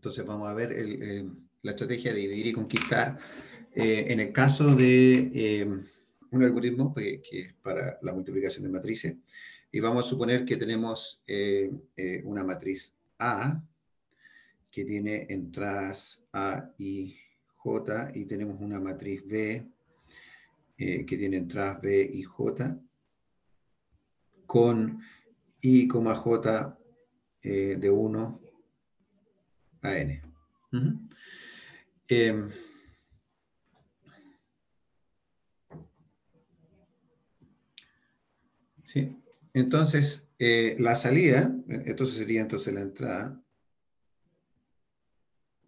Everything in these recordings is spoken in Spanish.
Entonces vamos a ver la estrategia de dividir y conquistar. Eh, en el caso de eh, un algoritmo que, es para la multiplicación de matrices, y vamos a suponer que tenemos eh, una matriz A que tiene entradas A y J, y tenemos una matriz B que tiene entradas B y J, con I, J de 1 a N. Em, sí. Entonces, eh, la salida, entonces sería entonces la entrada.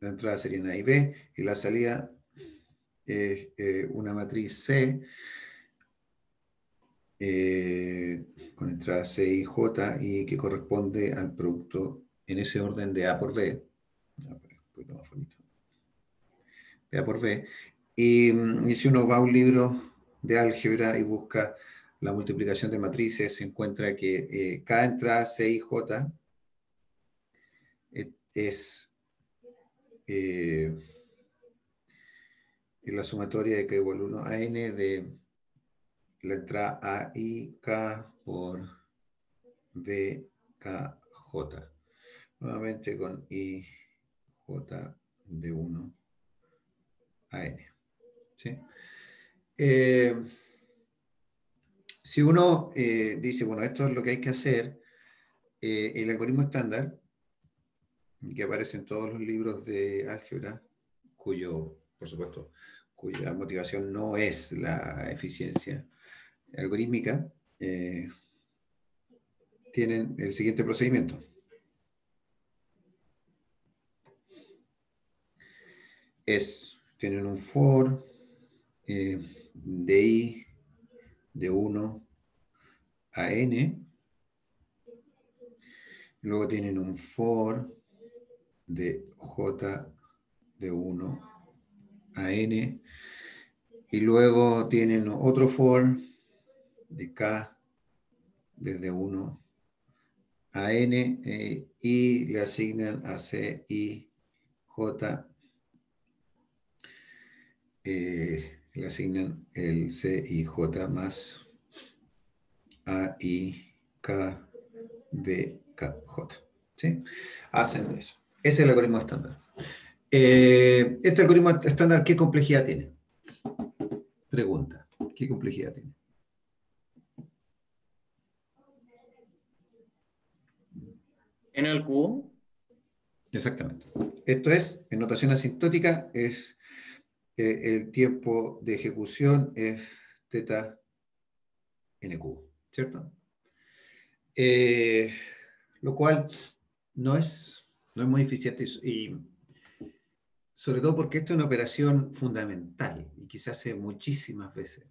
La entrada sería en A y B, y la salida es eh, una matriz C eh, con entrada C y J y que corresponde al producto en ese orden de A por B. A por B. Mm, y, si uno va a un libro de álgebra y busca la multiplicación de matrices, se encuentra que eh, cada entrada C J es, eh, la sumatoria de K igual 1 a N de la entrada A y K por B, K, J. Nuevamente con I J de 1 a N. Eh, si uno eh, dice, bueno, esto es lo que hay que hacer, eh, el algoritmo estándar, que aparece en todos los libros de álgebra, cuyo, por supuesto, cuya motivación no es la eficiencia algorítmica, tienen el siguiente procedimiento. Tienen un for eh, de i de 1 a n, luego tienen un for de j de 1 a n, y luego tienen otro for de k desde 1 a n eh, y le asignan a c j eh, le asignan el C y J más A, I, K, B, K, J. ¿Sí? Hacen eso. Ese es el algoritmo estándar. Eh, este algoritmo estándar, ¿qué complejidad tiene? Pregunta. ¿Qué complejidad tiene? En el cubo. Exactamente. Esto es, en notación asintótica, es el tiempo de ejecución es teta n cubo, ¿cierto? Eh, lo cual no es, no es muy eficiente y sobre todo porque esta es una operación fundamental y que se hace muchísimas veces.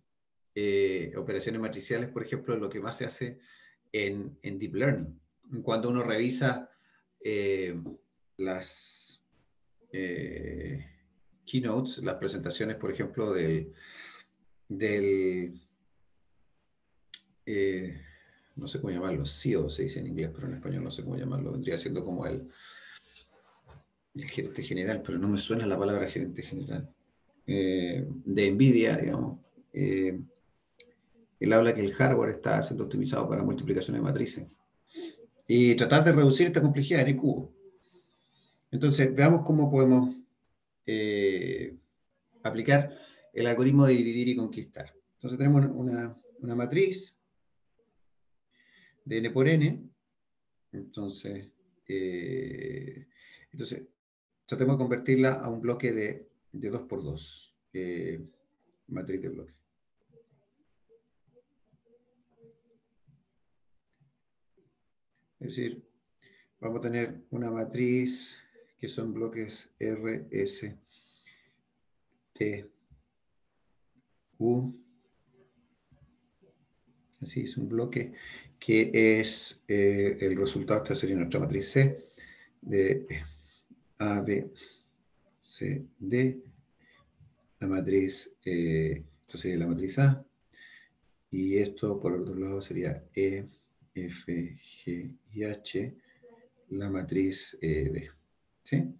Eh, operaciones matriciales, por ejemplo, lo que más se hace en, Deep Learning. Cuando uno revisa eh, las keynotes, las presentaciones, por ejemplo, del, del eh, no sé cómo llamarlo, CEO se dice en inglés, pero en español no sé cómo llamarlo, vendría siendo como el, gerente general, pero no me suena la palabra gerente general, eh, de NVIDIA, digamos. Eh, él habla que el hardware está siendo optimizado para multiplicación de matrices. Y tratar de reducir esta complejidad en el cubo. Entonces, veamos cómo podemos eh, aplicar el algoritmo de dividir y conquistar. Entonces tenemos una, matriz de n por n. Entonces, eh, entonces, tratemos de convertirla a un bloque de, de 2 por 2, eh, matriz de bloque. Es decir, vamos a tener una matriz que son bloques R, S, T, U. Así es un bloque que es eh, el resultado, esta sería nuestra matriz C, de A, B, C, D, la matriz, eh, esto sería la matriz A, y esto por otro lado sería E, F, G y H, la matriz eh, B. ¿Sí?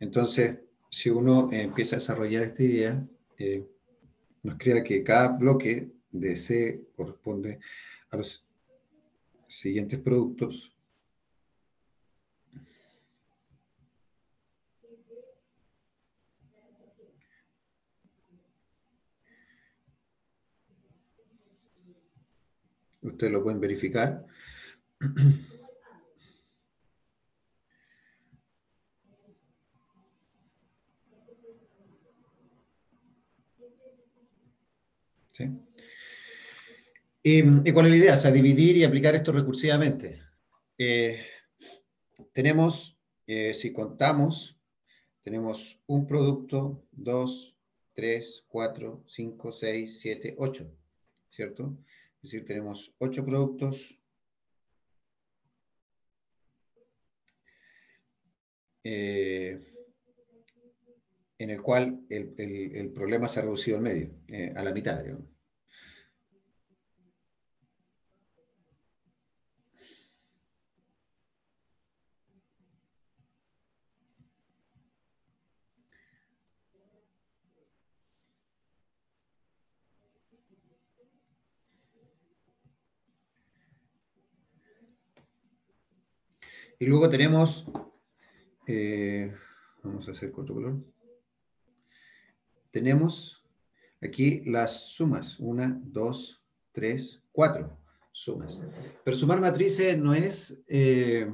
Entonces, si uno empieza a desarrollar esta idea, eh, nos crea que cada bloque de C corresponde a los siguientes productos. Ustedes lo pueden verificar. ¿Y, cuál es la idea? O sea, dividir y aplicar esto recursivamente. Eh, tenemos, eh, si contamos, tenemos un producto, dos, tres, cuatro, cinco, seis, siete, ocho, ¿cierto? Es decir, tenemos ocho productos. Eh, en el cual el, problema se ha reducido al medio, eh, a la mitad. Y luego tenemos, eh, vamos a hacer otro color tenemos aquí las sumas. Una, dos, tres, cuatro sumas. Pero sumar matrices no es eh,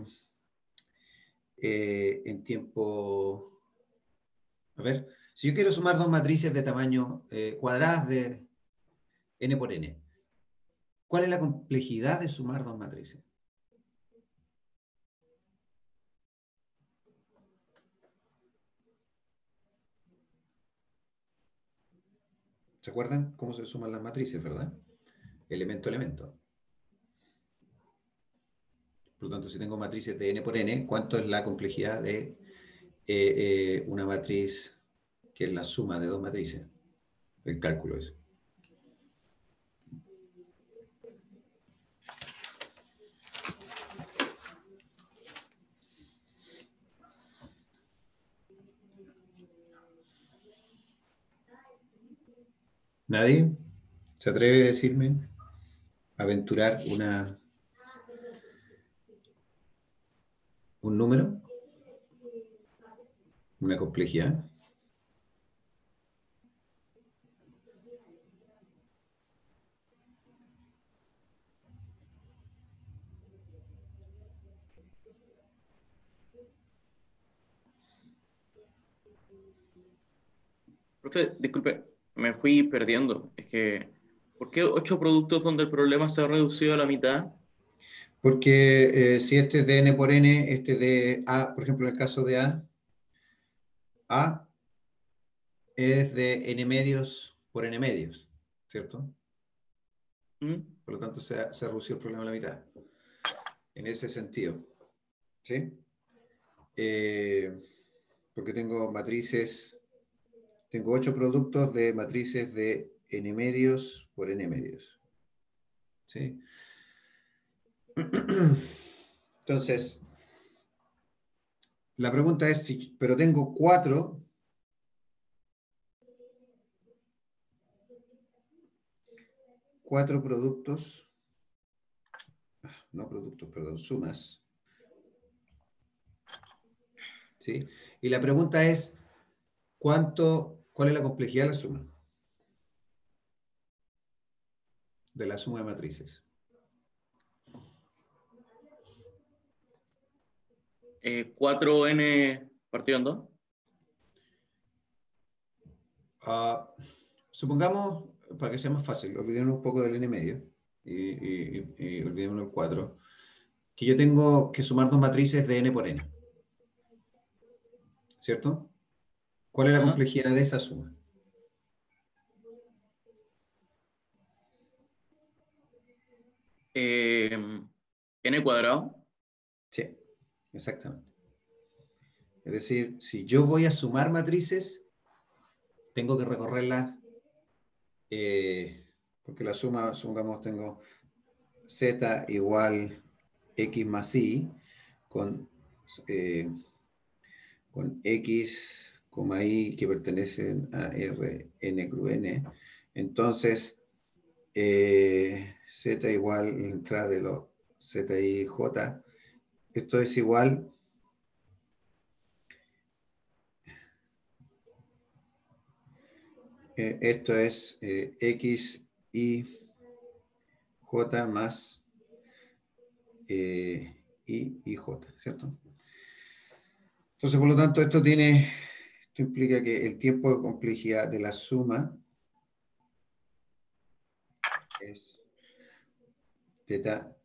eh, en tiempo... A ver, si yo quiero sumar dos matrices de tamaño eh, cuadradas de n por n, ¿cuál es la complejidad de sumar dos matrices? ¿Se acuerdan cómo se suman las matrices, verdad? Elemento elemento. Por lo tanto, si tengo matrices de n por n, ¿cuánto es la complejidad de eh, eh, una matriz que es la suma de dos matrices? El cálculo es. ¿Nadie se atreve a decirme, aventurar una, un número? ¿Una complejidad? Profe, disculpe, me fui perdiendo. Es que, ¿por qué ocho productos donde el problema se ha reducido a la mitad? Porque eh, si este es de n por n, este de A, por ejemplo, en el caso de A, A es de n medios por n medios, ¿cierto? ¿Mm? Por lo tanto, se ha, se reducido el problema a la mitad. En ese sentido. ¿Sí? Eh, porque tengo matrices tengo ocho productos de matrices de n medios por n medios. ¿Sí? Entonces, la pregunta es si, pero tengo cuatro cuatro productos, ah, no productos, perdón, sumas. ¿Sí? Y la pregunta es, ¿cuánto ¿Cuál es la complejidad de la suma? De la suma de matrices. Eh, 4n partido en 2. Ah, supongamos, para que sea más fácil, olvidemos un poco del n medio y, y, olvidemos el 4, que yo tengo que sumar dos matrices de n por n. ¿Cierto? ¿Cuál es la complejidad de esa suma? Eh, n cuadrado. Sí, exactamente. Es decir, si yo voy a sumar matrices, tengo que recorrerlas, eh, porque la suma, supongamos, tengo z igual x más y, con eh, con X, Y que pertenecen a R, N, N. Entonces, eh, Z igual la entrada de los Z y J. Esto es igual eh, esto es eh, J más eh, I y J, ¿cierto? Entonces, por lo tanto, esto tiene, implica que el tiempo de complejidad de la suma es teta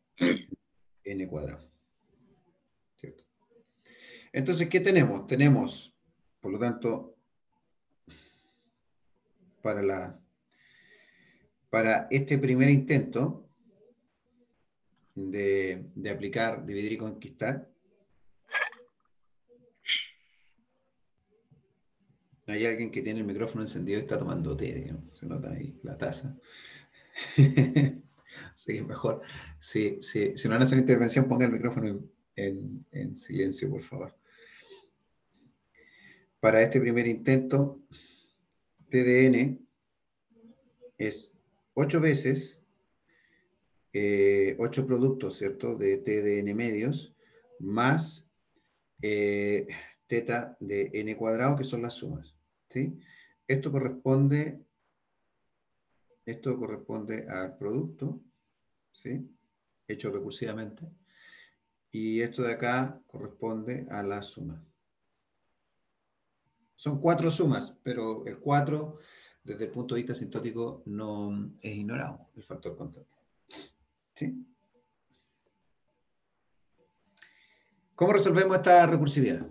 n cuadrado. ¿Cierto? Entonces, ¿qué tenemos? Tenemos, por lo tanto, para, la, para este primer intento de, de aplicar, dividir y conquistar, Hay alguien que tiene el micrófono encendido y está tomando té, se nota ahí la taza. Así que mejor, si, si, no van a hacer intervención, ponga el micrófono en, en, silencio, por favor. Para este primer intento, TDN es ocho veces, eh, ocho productos, ¿cierto? De TDN medios, más eh, teta de n cuadrado, que son las sumas. ¿Sí? Esto corresponde, esto corresponde al producto, ¿sí? Hecho recursivamente. Y esto de acá corresponde a la suma. Son cuatro sumas, pero el 4, desde el punto de vista sintótico, no es ignorado, el factor constante. ¿Sí? ¿Cómo resolvemos esta recursividad?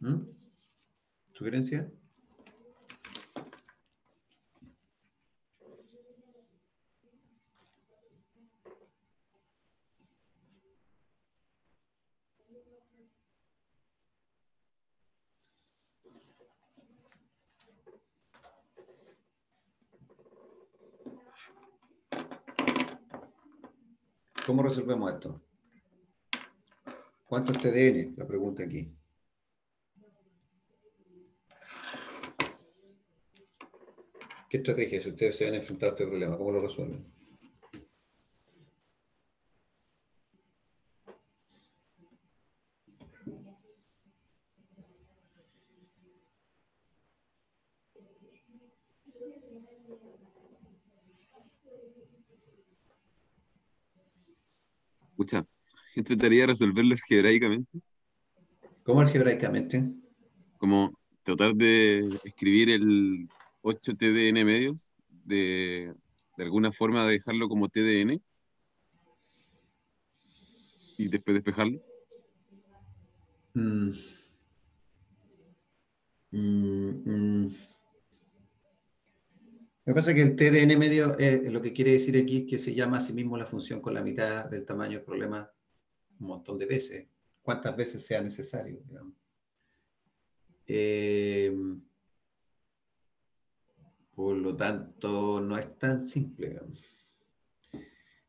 ¿Mm? ¿Sugerencia? ¿Cómo resolvemos esto? ¿Cuánto es TDN? La pregunta aquí. ¿Qué estrategia si ustedes se han enfrentado a este problema? ¿Cómo lo resuelven? Escucha, ¿intentaría resolverlo algebraicamente? ¿Cómo algebraicamente? Como tratar de escribir el 8 TDN medios, de, de alguna forma dejarlo como TDN y después despejarlo? Mm. Mm, mm. Lo que pasa es que el TDN medio, eh, lo que quiere decir aquí es que se llama a sí mismo la función con la mitad del tamaño del problema un montón de veces, cuantas veces sea necesario. Por lo tanto, no es tan simple.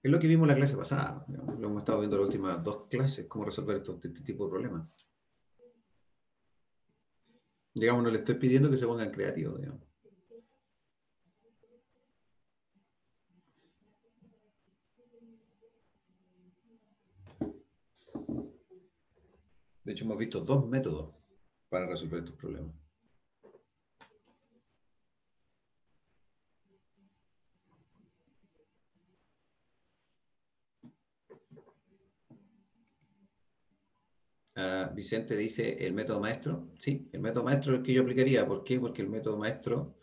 Es lo que vimos en la clase pasada. Lo hemos estado viendo en las últimas dos clases, cómo resolver este, tipo de problemas. Digamos, no le estoy pidiendo que se pongan creativos. De hecho, hemos visto dos métodos para resolver estos problemas. Ah, Vicente dice el método maestro. Sí, el método maestro es el que yo aplicaría. ¿Por qué? Porque el método maestro,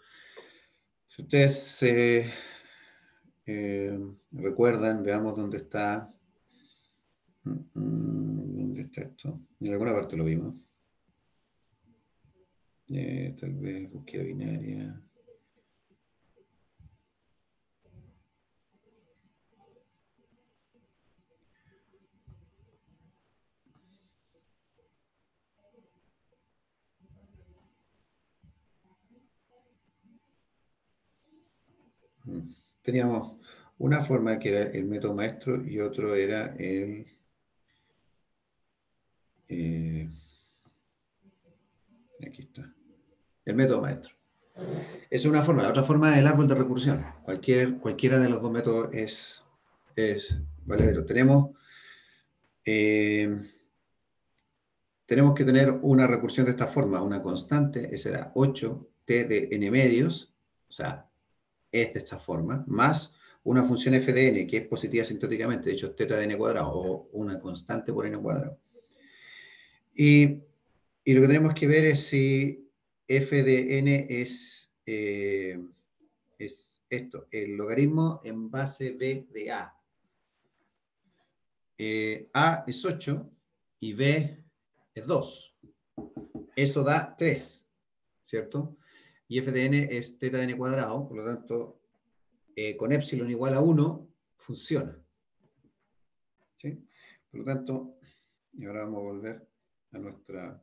si ustedes eh, recuerdan, veamos dónde está. Mm, ¿Dónde está esto? En alguna parte lo vimos. Eh, tal vez búsqueda binaria. Mm. Teníamos una forma que era el método maestro y otro era el... Eh, aquí está. El método maestro. Es una forma. La otra forma es el árbol de recursión. Cualquier, cualquiera de los dos métodos es, es valedero. Tenemos, eh, tenemos que tener una recursión de esta forma, una constante, esa era 8 t de n medios, o sea, es de esta forma, más una función f de n que es positiva sintéticamente, de hecho es teta de n cuadrado, o una constante por n cuadrado. Y, y lo que tenemos que ver es si f de n es, eh, es esto, el logaritmo en base b de a. Eh, a es 8 y b es 2. Eso da 3, ¿cierto? Y f de n es teta n cuadrado, por lo tanto, eh, con epsilon igual a 1, funciona. Por lo tanto, y ahora vamos a volver a nuestra...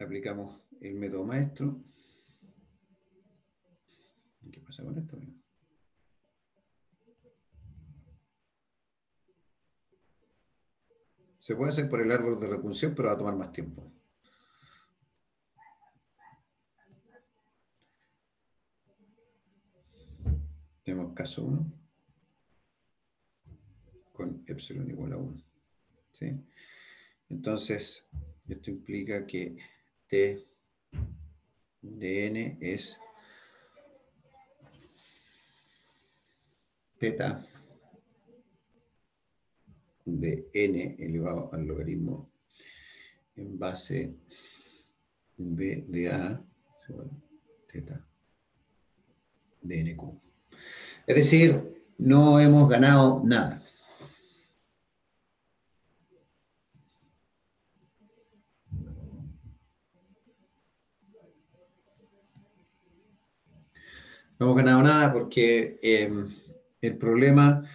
Aplicamos el método maestro. ¿Qué pasa con esto? Se puede hacer por el árbol de recursión, pero va a tomar más tiempo. Tenemos caso 1 con epsilon igual a 1. ¿sí? Entonces, esto implica que T de n es teta de n elevado al logaritmo en base b de a teta de n cubo. Es decir, no hemos ganado nada. No hemos ganado nada porque eh, el problema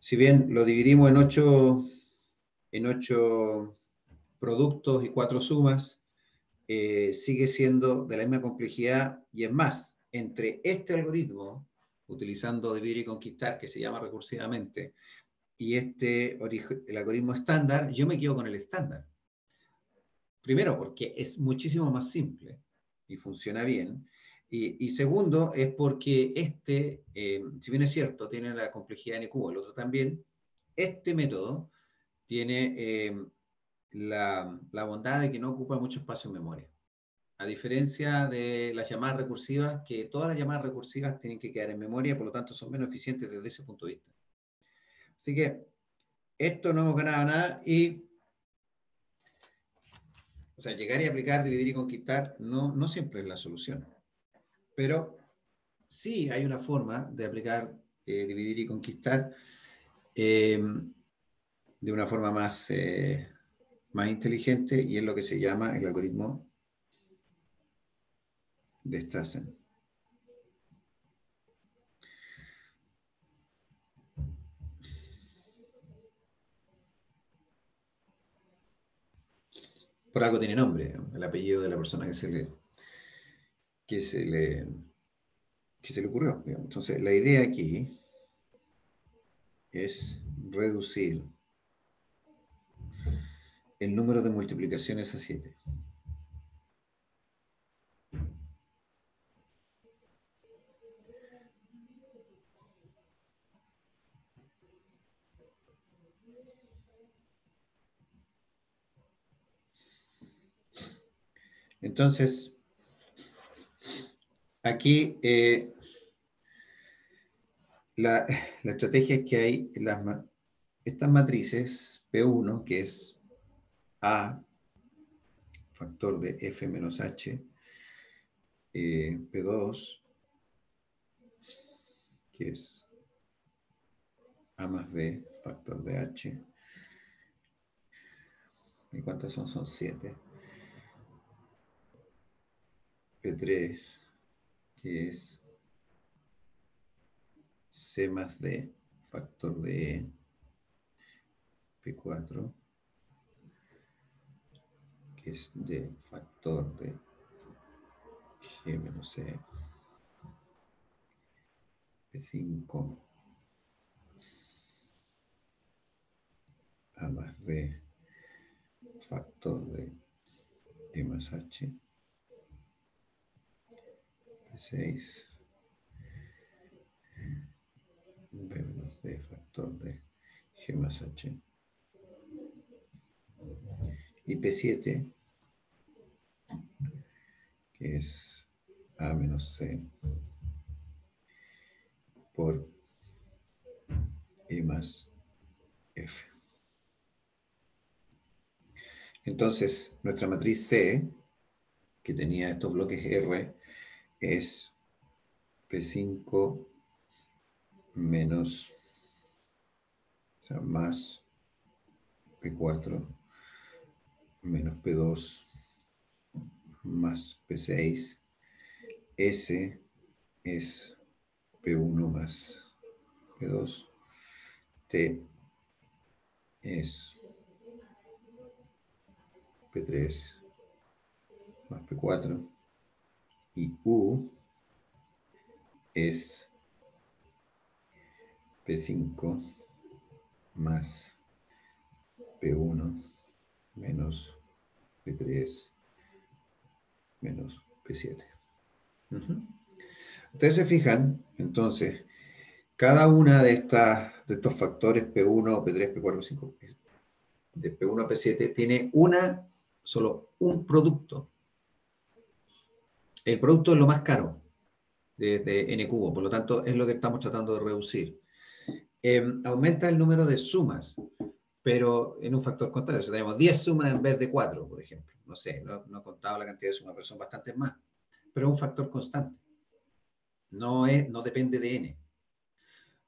si bien lo dividimos en ocho, en ocho productos y cuatro sumas, eh, sigue siendo de la misma complejidad y es más, entre este algoritmo, utilizando dividir y conquistar, que se llama recursivamente, y este el algoritmo estándar, yo me quedo con el estándar. Primero, porque es muchísimo más simple y funciona bien. Y, segundo, es porque este, eh, si bien es cierto, tiene la complejidad n cubo, el otro también, este método tiene eh, la, la, bondad de que no ocupa mucho espacio en memoria. A diferencia de las llamadas recursivas, que todas las llamadas recursivas tienen que quedar en memoria, por lo tanto son menos eficientes desde ese punto de vista. Así que esto no hemos ganado nada y o sea, llegar y aplicar, dividir y conquistar no, no siempre es la solución. Pero sí hay una forma de aplicar, eh, dividir y conquistar em, de una forma más, eh, más inteligente y es lo que se llama el algoritmo de Strassen. Por algo tiene nombre, el apellido de la persona que se le que se le, que se le ocurrió. Entonces, la idea aquí es reducir el número de multiplicaciones a 7. Entonces, Aquí eh, la, estrategia es que hay estas matrices P1, que es A, factor de F menos H, eh, P2, que es A más B, factor de H. ¿Y cuántas son? Son 7. P3, que es C más D, factor de P4, que es D factor de G menos C. P5 A más B factor de E más H. P6 B menos D factor de G más H. Y P7 que es A menos C por E más F. Entonces, nuestra matriz C, que tenía estos bloques R, es P5 menos, o sea, más P4 menos P2 más P6. S es P1 más P2. T es P3 más P4. Y U es P5 más P1 menos P3 menos P7. Ustedes se fijan, entonces, cada una de, estas, de estos factores P1, P3, P4, P5, de P1 a P7, tiene una, solo un producto. El producto es lo más caro de, n cubo, por lo tanto, es lo que estamos tratando de reducir. Em, aumenta el número de sumas, pero en un factor contrario. Si tenemos 10 sumas en vez de 4, por ejemplo no sé, no, he contado la cantidad de sumas, pero son bastantes más. Pero es un factor constante. No, es, no depende de n.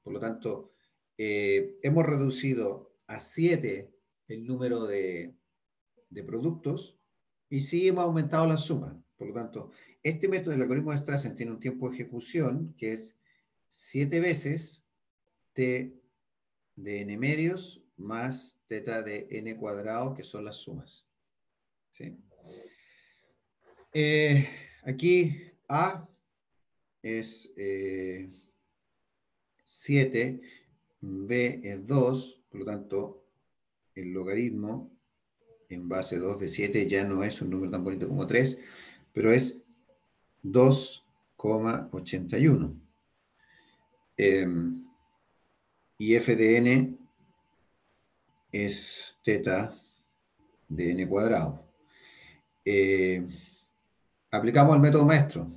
Por lo tanto, eh, hemos reducido a 7 el número de, de productos y sí hemos aumentado la suma. Por lo tanto, este método del algoritmo de Strassen tiene un tiempo de ejecución que es 7 veces t de n medios más teta de n cuadrado, que son las sumas. Eh, aquí A es 7, eh, B es 2, por lo tanto, el logaritmo en base 2 de 7 ya no es un número tan bonito como 3, pero es 2,81. Em, y f de n es teta de n cuadrado. Eh, aplicamos el método maestro.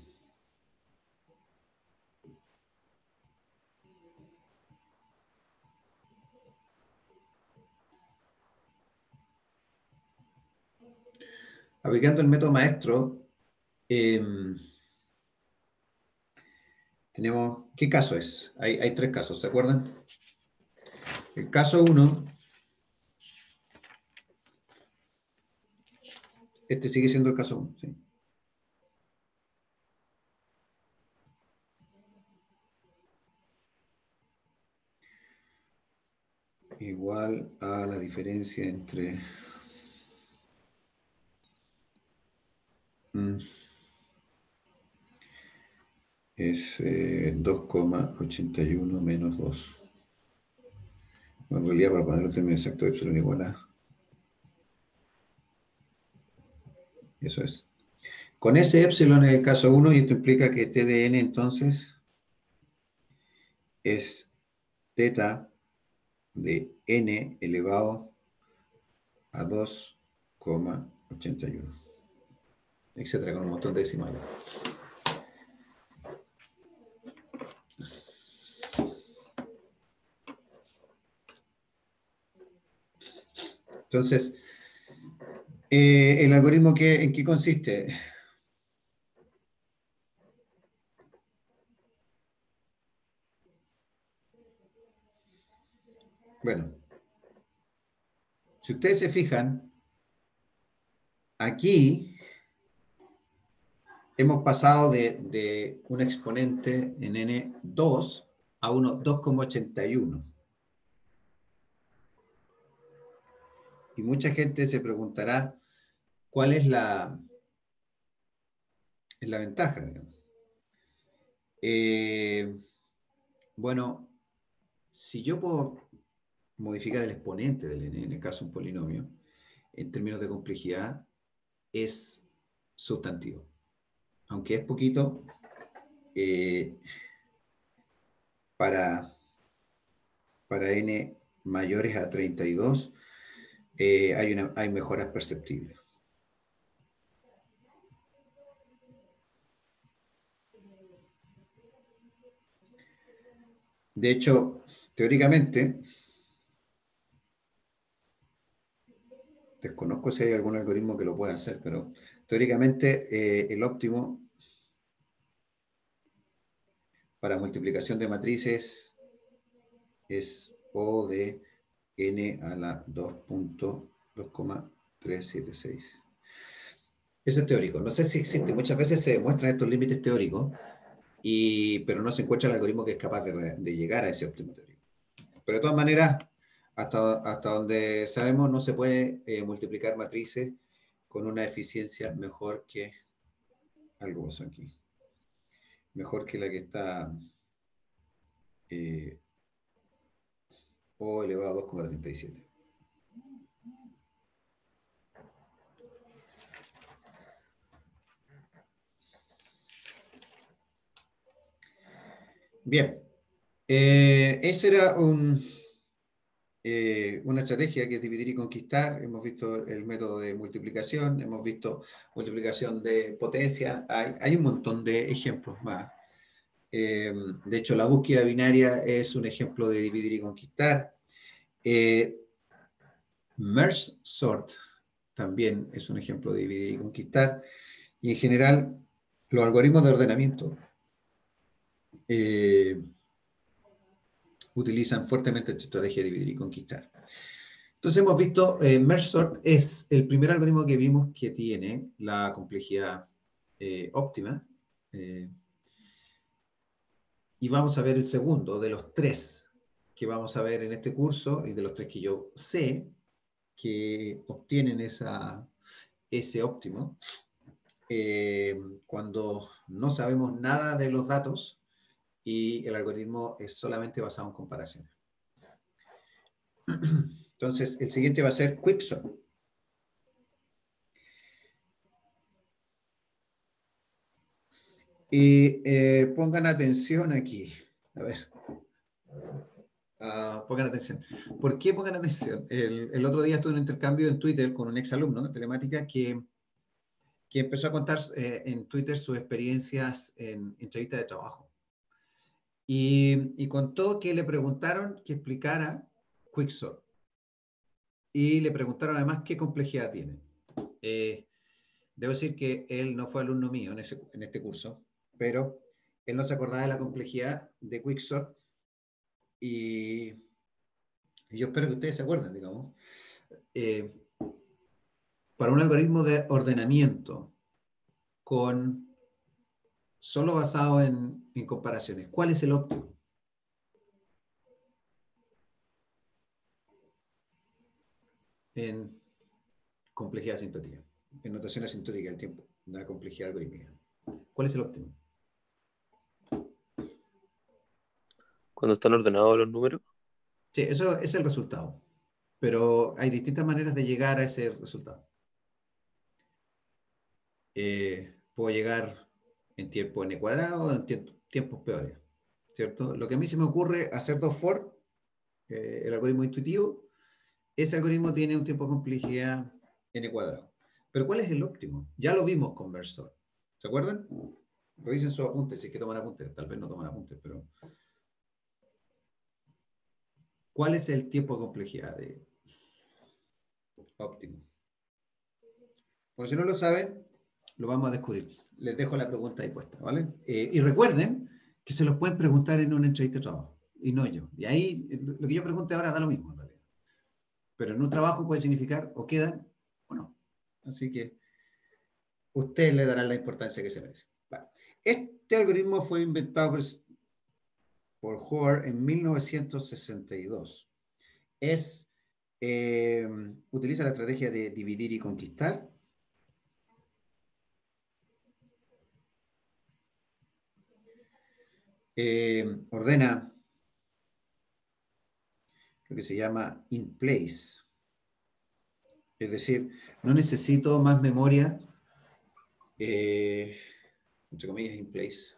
Aplicando el método maestro, em, tenemos, ¿qué caso es? Hay, tres casos, ¿se acuerdan? El caso 1 Este sigue siendo el caso 1, sí. Igual a la diferencia entre... Mm, es 2,81 eh, menos 2. en realidad, para poner el término exacto, epsilon igual a Eso es. Con ese epsilon en el caso 1, y esto implica que TDN entonces es teta de n elevado a 2,81, etcétera, con un montón de decimales. Entonces, eh, ¿El algoritmo qué, en qué consiste? Bueno, si ustedes se fijan, aquí hemos pasado de, un exponente en n2 a 2,81. Y mucha gente se preguntará, ¿cuál es la, es la ventaja. Eh, bueno, si yo puedo modificar el exponente del n, en el caso un polinomio, en términos de complejidad, es sustantivo. Aunque es poquito, eh, para, para n mayores a 32, eh, hay, hay mejoras perceptibles. De hecho, teóricamente, desconozco si hay algún algoritmo que lo pueda hacer, pero teóricamente eh, el óptimo para multiplicación de matrices es O de n a la 2.2,376. Eso es teórico. No sé si existe. Muchas veces se demuestran estos límites teóricos pero no se encuentra el algoritmo que es capaz de, llegar a ese óptimo teórico. Pero de todas maneras, hasta, hasta donde sabemos, no se puede eh, multiplicar matrices con una eficiencia mejor que algo pasó aquí. Mejor que la que está eh, O elevado a 2,37. Bien, eh, esa era eh, una estrategia que es dividir y conquistar. Hemos visto el método de multiplicación, hemos visto multiplicación de potencia. Hay, un montón de ejemplos más. Eh, de hecho, la búsqueda binaria es un ejemplo de dividir y conquistar. merge sort también es un ejemplo de dividir y conquistar. Y en general, los algoritmos de ordenamiento eh, utilizan fuertemente esta estrategia de dividir y conquistar. Entonces hemos visto, eh, MergeSort es el primer algoritmo que vimos que tiene la complejidad eh, óptima. Eh, y vamos a ver el segundo de los tres que vamos a ver en este curso y de los tres que yo sé que obtienen esa, ese óptimo. cuando no sabemos nada de los datos, y el algoritmo es solamente basado en comparaciones. Entonces, el siguiente va a ser Quicksort. Y eh, pongan atención aquí. A ver. Ah, pongan atención. ¿Por qué pongan atención? El, otro día tuve un intercambio en Twitter con un exalumno de telemática que, que empezó a contar eh, en Twitter sus experiencias en entrevistas de trabajo. Y, contó que le preguntaron que explicara Quicksort. Y le preguntaron además qué complejidad tiene. Eh, debo decir que él no fue alumno mío en, este curso, pero él no se acordaba de la complejidad de Quicksort. Y, yo espero que ustedes se acuerden, digamos. Eh, para un algoritmo de ordenamiento con solo basado en, comparaciones. ¿Cuál es el óptimo? En complejidad asintótica, en notación asintótica del tiempo, la complejidad algorítmica. ¿Cuál es el óptimo? Cuando están ordenados los números. Sí, eso es el resultado. Pero hay distintas maneras de llegar a ese resultado. Eh, puedo llegar en tiempo n cuadrado, en tiempos peores, ¿cierto? Lo que a mí se me ocurre hacer dos for, eh, el algoritmo intuitivo, ese algoritmo tiene un tiempo de complejidad n cuadrado. Pero ¿cuál es el óptimo? Ya lo vimos con Versor. ¿Se acuerdan? Revisen sus apuntes, si es que toman apuntes, tal vez no toman apuntes, pero... ¿Cuál es el tiempo de complejidad de óptimo? Bueno, si no lo saben, lo vamos a descubrir les dejo la pregunta ahí puesta, ¿vale? Eh, y recuerden que se los pueden preguntar en una entrevista de trabajo, y no yo. Y ahí, lo que yo pregunte ahora da lo mismo, en realidad. Pero en un trabajo puede significar o quedan o no. Así que ustedes le darán la importancia que se merece. Este algoritmo fue inventado por, por Hoare en 1962. Es, eh, utiliza la estrategia de dividir y conquistar. Eh, ordena lo que se llama in place. Es decir, no necesito más memoria, eh, entre comillas, in place.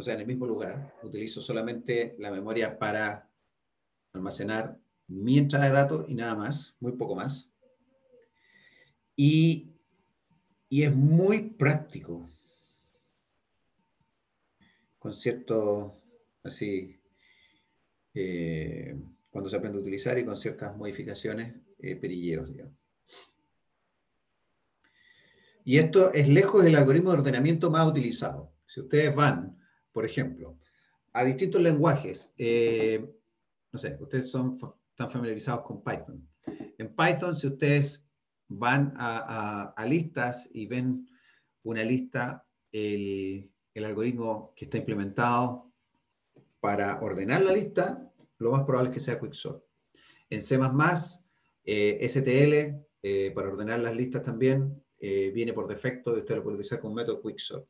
O sea, en el mismo lugar. Utilizo solamente la memoria para almacenar mi entrada de datos y nada más, muy poco más. Y, y es muy práctico. Con cierto, así, eh, cuando se aprende a utilizar y con ciertas modificaciones eh, perilleros, digamos. Y esto es lejos del algoritmo de ordenamiento más utilizado. Si ustedes van, por ejemplo, a distintos lenguajes, eh, no sé, ustedes son, están familiarizados con Python. En Python, si ustedes van a, listas y ven una lista, el, algoritmo que está implementado para ordenar la lista, lo más probable es que sea Quicksort. En C++, eh, STL, eh, para ordenar las listas también, eh, viene por defecto y usted lo puede utilizar con un método Quicksort.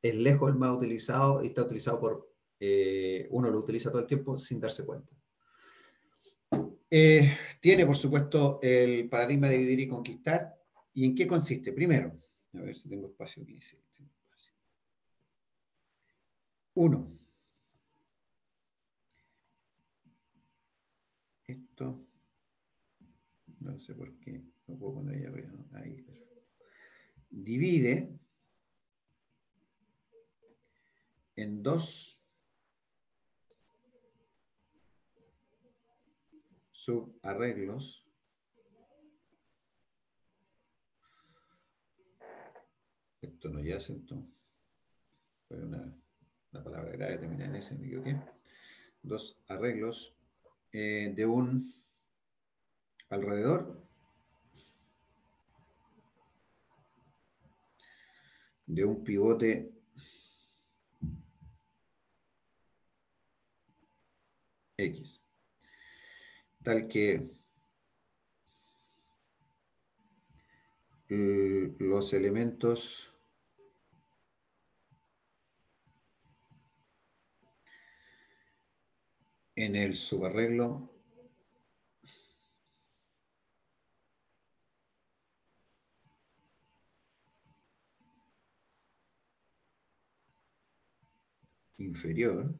Es lejos el más utilizado y está utilizado por, eh, uno lo utiliza todo el tiempo sin darse cuenta. Eh, tiene, por supuesto, el paradigma de dividir y conquistar. ¿Y en qué consiste? Primero, a ver si tengo espacio aquí. Uno. Esto. No sé por qué. No puedo poner ahí arriba. Ahí, divide en dos subarreglos esto no ya acento fue una, una, palabra grave termina en ese, me equivoqué. Dos arreglos eh, de un alrededor. De un pivote X, tal que los elementos en el subarreglo inferior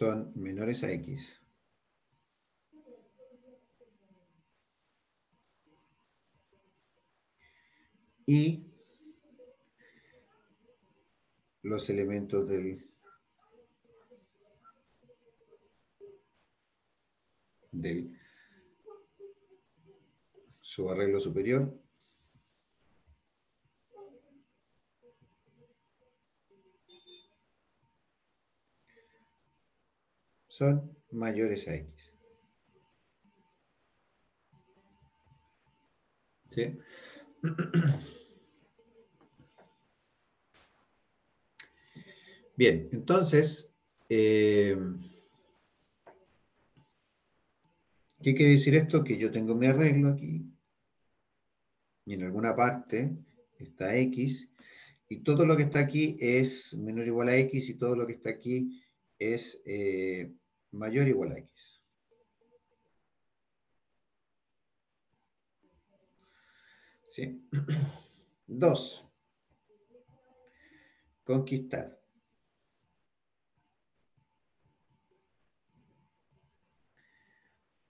son menores a x. Y los elementos del, del subarreglo superior son mayores a X. ¿Sí? Bien, entonces, eh, ¿qué quiere decir esto? Que yo tengo mi arreglo aquí y en alguna parte está X y todo lo que está aquí es menor o igual a X y todo lo que está aquí es eh, mayor igual a x. ¿Sí? Dos. Conquistar.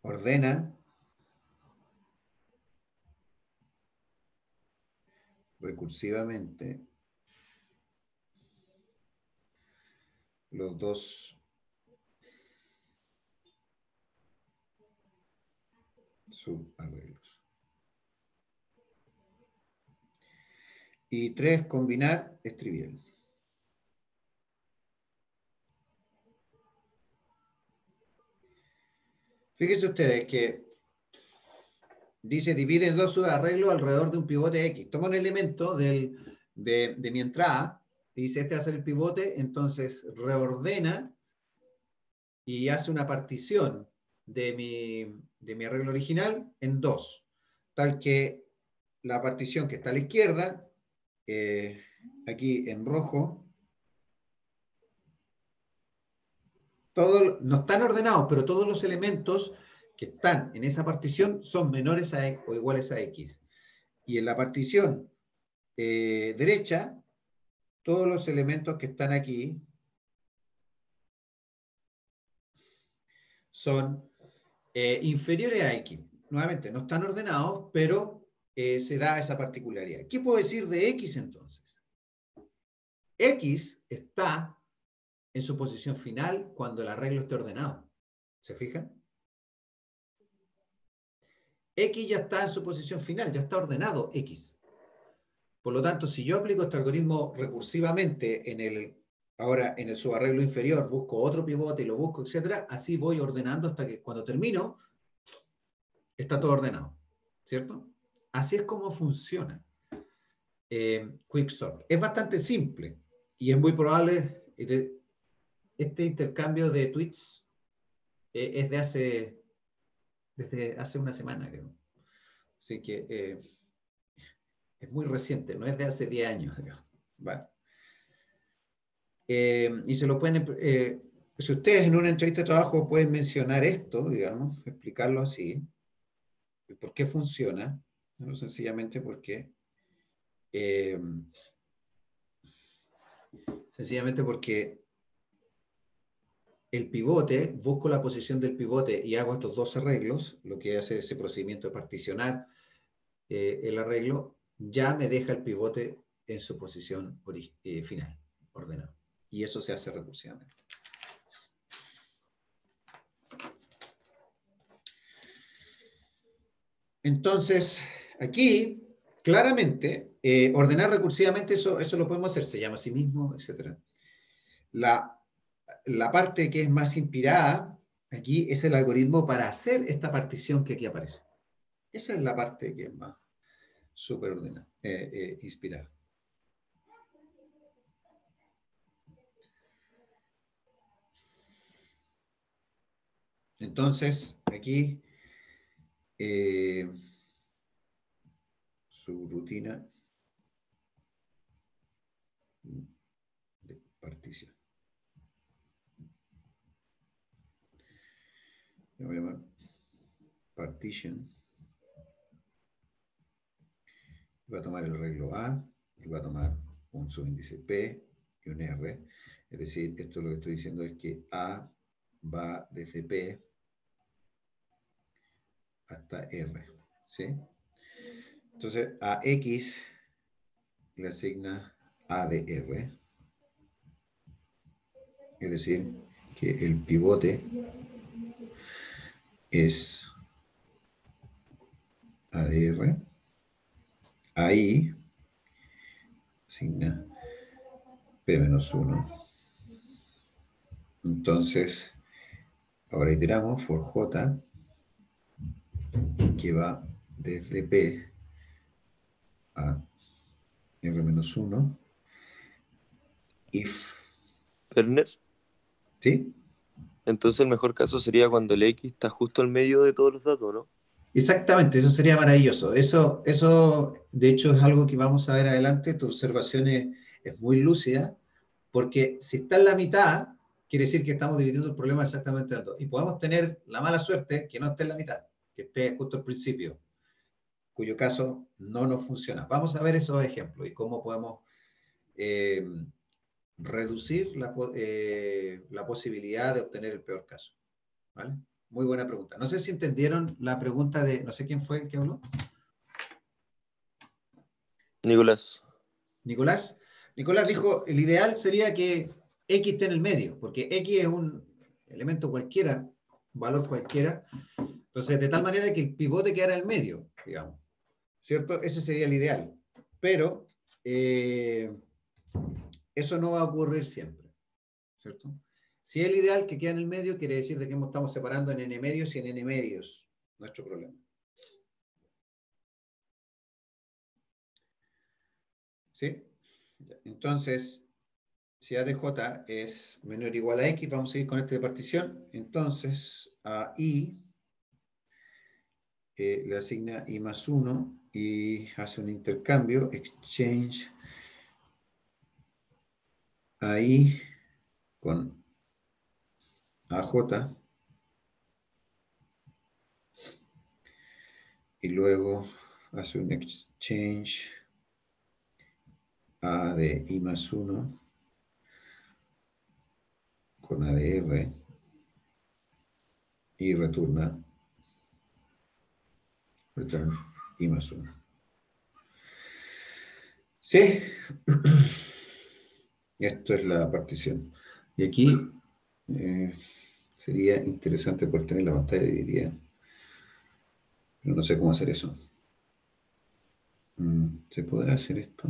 Ordena. recursivamente los dos subarreglos. Y tres, combinar es trivial. Fíjense ustedes que dice divide en dos subarreglos alrededor de un pivote X. Toma un elemento de, de mi entrada y dice este va a ser el pivote, entonces reordena y hace una partición de mi, de mi arreglo original en dos, tal que la partición que está a la izquierda eh, aquí en rojo, todo, no están ordenados, pero todos los elementos que están en esa partición son menores a o iguales a X. Y en la partición eh, derecha, todos los elementos que están aquí son eh, inferiores a X. Nuevamente, no están ordenados, pero eh, se da esa particularidad. ¿Qué puedo decir de X entonces? X está en su posición final cuando el arreglo esté ordenado. ¿Se fijan? X ya está en su posición final, ya está ordenado X. Por lo tanto, si yo aplico este algoritmo recursivamente en el, ahora en el subarreglo inferior, busco otro pivote y lo busco, etcétera, así voy ordenando hasta que cuando termino, está todo ordenado. ¿Cierto? Así es como funciona eh, Quicksort. Es bastante simple y es muy probable, eh, este intercambio de tweets eh, es de hace, desde hace una semana, creo. Así que es muy reciente, no es de hace 10 años. y se lo pueden, si ustedes en una entrevista de trabajo pueden mencionar esto, digamos, explicarlo así, por qué funciona, ¿no? sencillamente porque eh, sencillamente porque el pivote, busco la posición del pivote y hago estos dos arreglos, lo que hace ese procedimiento de particionar eh, el arreglo, ya me deja el pivote en su posición eh, final, ordenado. Y eso se hace recursivamente. Entonces, aquí, claramente, eh, ordenar recursivamente, eso, eso lo podemos hacer, se llama a sí mismo, etc. La, la parte que es más inspirada aquí es el algoritmo para hacer esta partición que aquí aparece. Esa es la parte que es más súper ordenada, eh, eh, inspirada. Entonces, aquí eh, su rutina de partición. Le voy a llamar partition. Va a tomar el arreglo A y va a tomar un subíndice P y un R. Es decir, esto lo que estoy diciendo es que A va desde P hasta R. ¿sí? Entonces a X le asigna A de R. Es decir, que el pivote es ADR. Ahí asigna P menos 1. Entonces, ahora iteramos for J que va desde P a R-1 if Werner, ¿sí? entonces el mejor caso sería cuando el X está justo al medio de todos los datos, ¿no? Exactamente, eso sería maravilloso. Eso, eso, de hecho, es algo que vamos a ver adelante. Tu observación es, es muy lúcida, porque si está en la mitad, quiere decir que estamos dividiendo el problema exactamente en dos. Y podemos tener la mala suerte que no esté en la mitad que esté justo al principio, cuyo caso no nos funciona. Vamos a ver esos ejemplos y cómo podemos eh, reducir la, eh, la, posibilidad de obtener el peor caso. ¿Vale? Muy buena pregunta. No sé si entendieron la pregunta de, no sé quién fue el que habló. Nicolás. Nicolás. Nicolás dijo, el ideal sería que X esté en el medio, porque X es un elemento cualquiera, un valor cualquiera, entonces, de tal manera que el pivote quedara en el medio, digamos. ¿Cierto? Ese sería el ideal. Pero eh, eso no va a ocurrir siempre. ¿Cierto? Si el ideal que queda en el medio, quiere decir de que estamos separando en n medios y en n medios. Nuestro problema. ¿Sí? Entonces, si A de J es menor o igual a X, vamos a ir con esta partición. Entonces, a I le asigna i más 1 y hace un intercambio, exchange ahí con AJ y luego hace un exchange A de I más 1 con ADR y retorna return I más 1. ¿Sí? Esto es la partición. Y aquí eh, sería interesante poder tener la pantalla dividida. Pero no sé cómo hacer eso. Mm, ¿Se podrá hacer esto?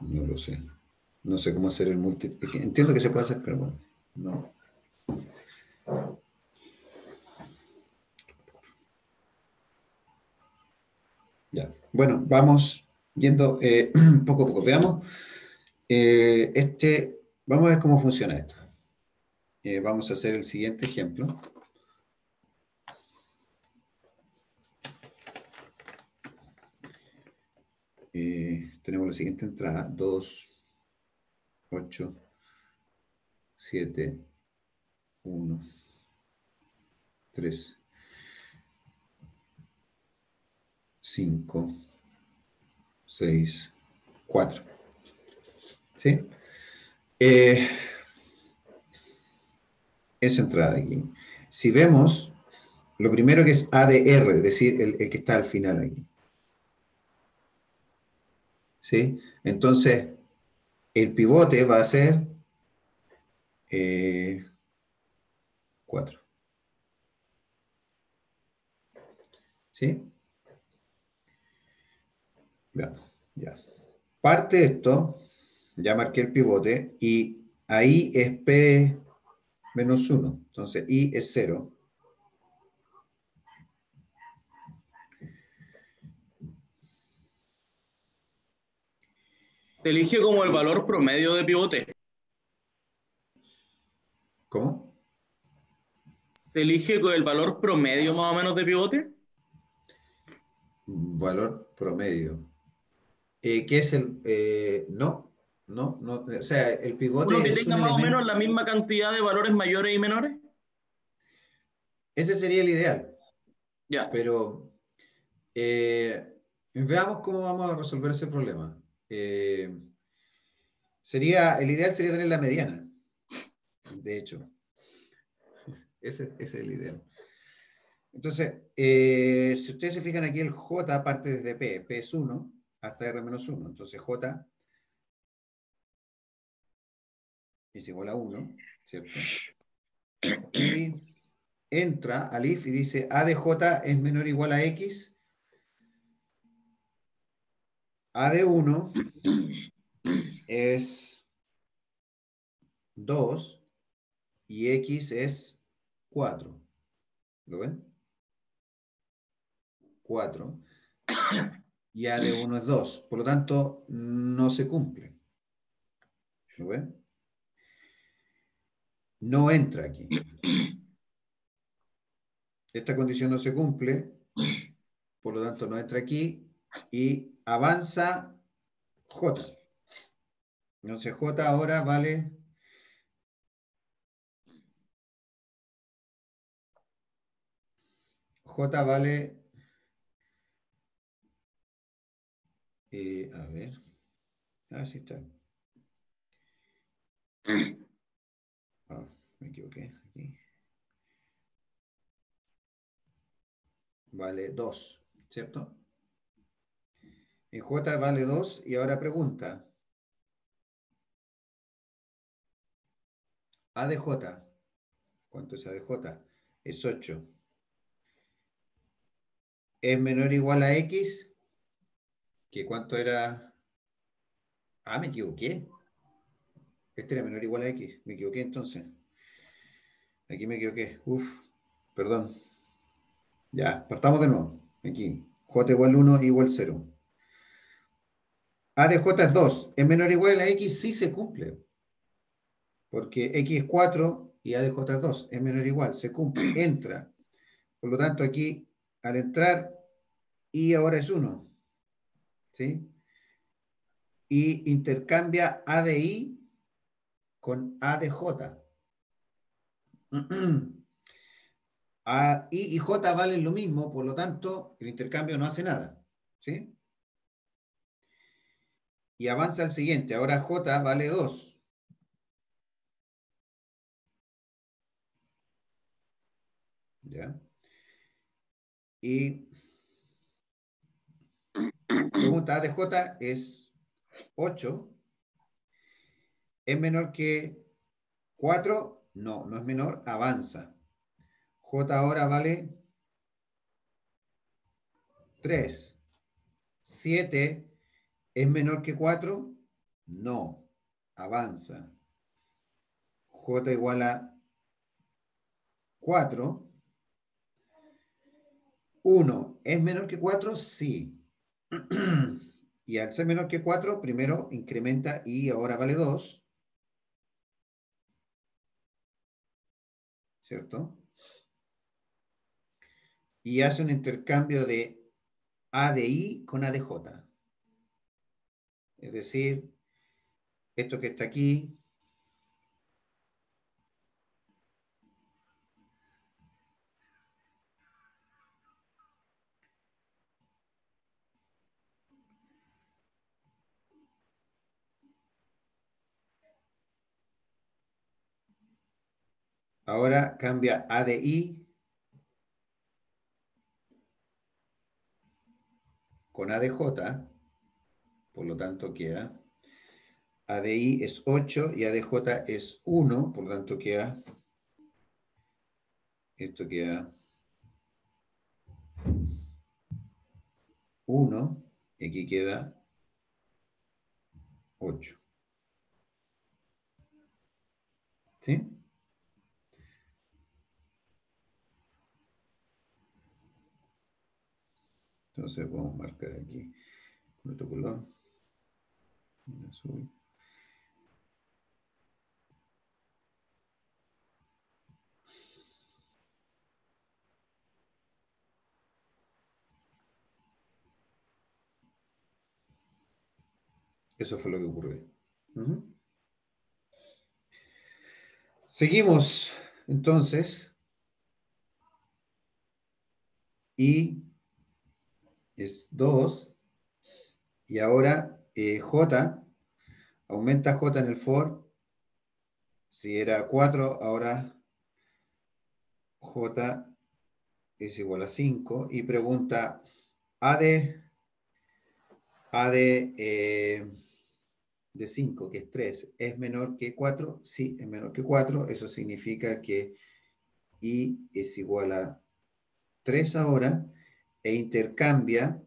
No lo sé. No sé cómo hacer el multi. Entiendo que se puede hacer, pero bueno, no. Ya. Bueno, vamos yendo eh, poco a poco. Veamos. eh, este, vamos a ver cómo funciona esto. Eh, vamos a hacer el siguiente ejemplo. Tenemos la siguiente entrada, 2, 8, 7, 1, 3, 5, 6, 4. ¿Sí? Eh, esa entrada aquí. Si vemos, lo primero que es ADR, es decir, el, el que está al final aquí. ¿Sí? Entonces, el pivote va a ser 4. ¿Sí? Ya, ya. Parte esto, ya marqué el pivote, y ahí es P menos 1. Entonces, I es 0. Se elige como el valor promedio de pivote. ¿Cómo? Se elige con el valor promedio más o menos de pivote. Valor promedio. Eh, ¿Qué es el...? eh, no, no, no. O sea, el pivote Uno que es un tenga más o menos la misma cantidad de valores mayores y menores. Ese sería el ideal. Ya. Pero eh, veamos cómo vamos a resolver ese problema. Eh, sería, el ideal sería tener la mediana, de hecho. Ese, es el ideal. Entonces, eh, si ustedes se fijan aquí, el J parte desde P. P es 1 hasta R menos 1. Entonces, J es igual a 1, ¿cierto? Y entra al if y dice A de J es menor o igual a X. A de 1 es 2 y X es 4. ¿Lo ven? 4. Y A de 1 es 2. Por lo tanto, no se cumple. ¿Lo ven? No entra aquí. Esta condición no se cumple, por lo tanto no entra aquí y avanza J. Entonces J ahora vale J vale eh, a ver ah sí está ah, me equivoqué aquí vale 2, ¿cierto? En J vale 2 y ahora pregunta. A de J. ¿Cuánto es A de J? Es 8. ¿Es menor o igual a X? ¿Que cuánto era? Ah, me equivoqué. Este era menor o igual a X. Me equivoqué entonces. Aquí me equivoqué. Uf, perdón. Ya, partamos de nuevo. Aquí. J igual 1 igual 0. A de J es 2. ¿Es menor o igual a X? Sí se cumple. Porque X es 4 y A de J es 2. Es menor o igual. Se cumple. Entra. Por lo tanto, aquí al entrar, I ahora es 1. ¿Sí? Y intercambia A de I con A de J. A, I y J valen lo mismo, por lo tanto, el intercambio no hace nada. ¿Sí? Y avanza al siguiente. Ahora J vale 2. ¿Ya? Y pregunta A de J es 8. ¿Es menor que 4? No, no es menor, avanza. J ahora vale 3. 7 es menor que 4? No, avanza. J igual a 4. 1 es menor que 4, sí. y al ser menor que 4, primero incrementa y ahora vale 2. ¿Cierto? Y hace un intercambio de A de I con A de J. Es decir, esto que está aquí Ahora cambia A de I con A de J, por lo tanto queda A de I es 8 y A de J es 1, por lo tanto queda, esto queda 1 y aquí queda 8. ¿Sí? Entonces a marcar aquí con otro color, Eso fue lo que ocurrió. Seguimos entonces. Y es 2. Y ahora eh, J, aumenta J en el for. Si era 4, ahora J es igual a 5. Y pregunta, A de, A de, eh, de 5, que es 3, ¿es menor que 4? Sí, es menor que 4. Eso significa que I es igual a 3 ahora e intercambia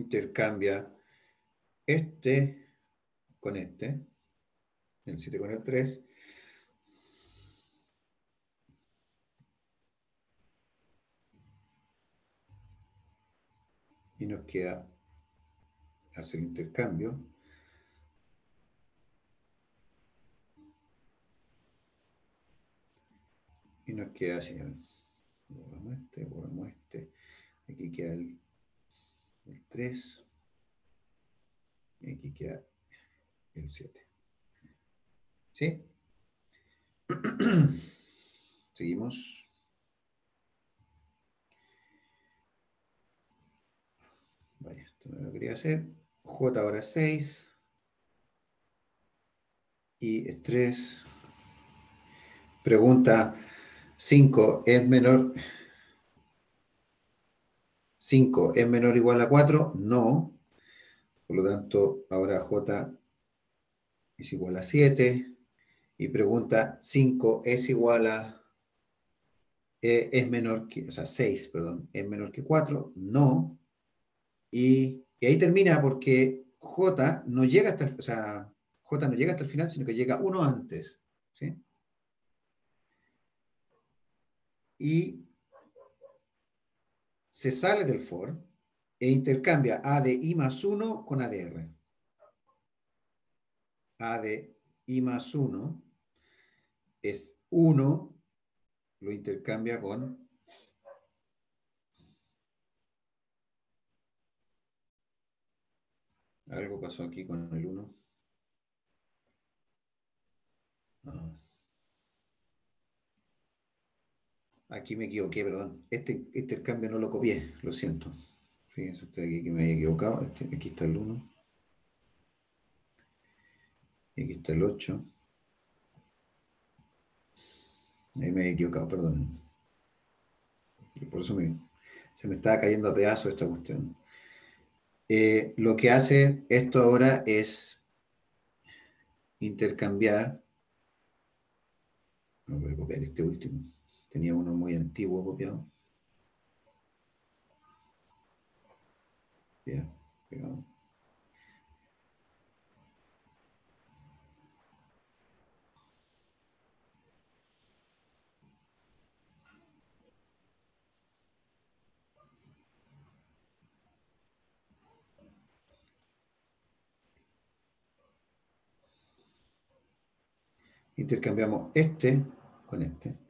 intercambia este con este, el 7 con el 3, y nos queda hace el intercambio. Y nos queda así. Borramos este, borramos este. Aquí queda el, el 3. Y aquí queda el 7. ¿Sí? Seguimos. Vaya, esto no lo quería hacer. J ahora 6. Y es 3. Pregunta 5 es menor. 5 es menor o igual a 4? No. Por lo tanto, ahora J es igual a 7. Y pregunta 5 es igual a... Eh, es menor que... O sea, 6, perdón. ¿Es menor que 4? No. Y ahí termina porque J no llega hasta, o sea, J no llega hasta el final, sino que llega uno antes. ¿sí? Y se sale del for e intercambia A de I más 1 con ADR. A de I más 1 es 1, lo intercambia con Algo pasó aquí con el 1. Ah. Aquí me equivoqué, perdón. Este, este cambio no lo copié, lo siento. Fíjense ustedes aquí que me había equivocado. Este, aquí está el 1. Y aquí está el 8. Ahí me he equivocado, perdón. Por eso me, se me estaba cayendo a pedazos esta cuestión. Eh, lo que hace esto ahora es intercambiar. No voy a copiar este último. Tenía uno muy antiguo copiado. Ya, pegado. Intercambiamos este con este.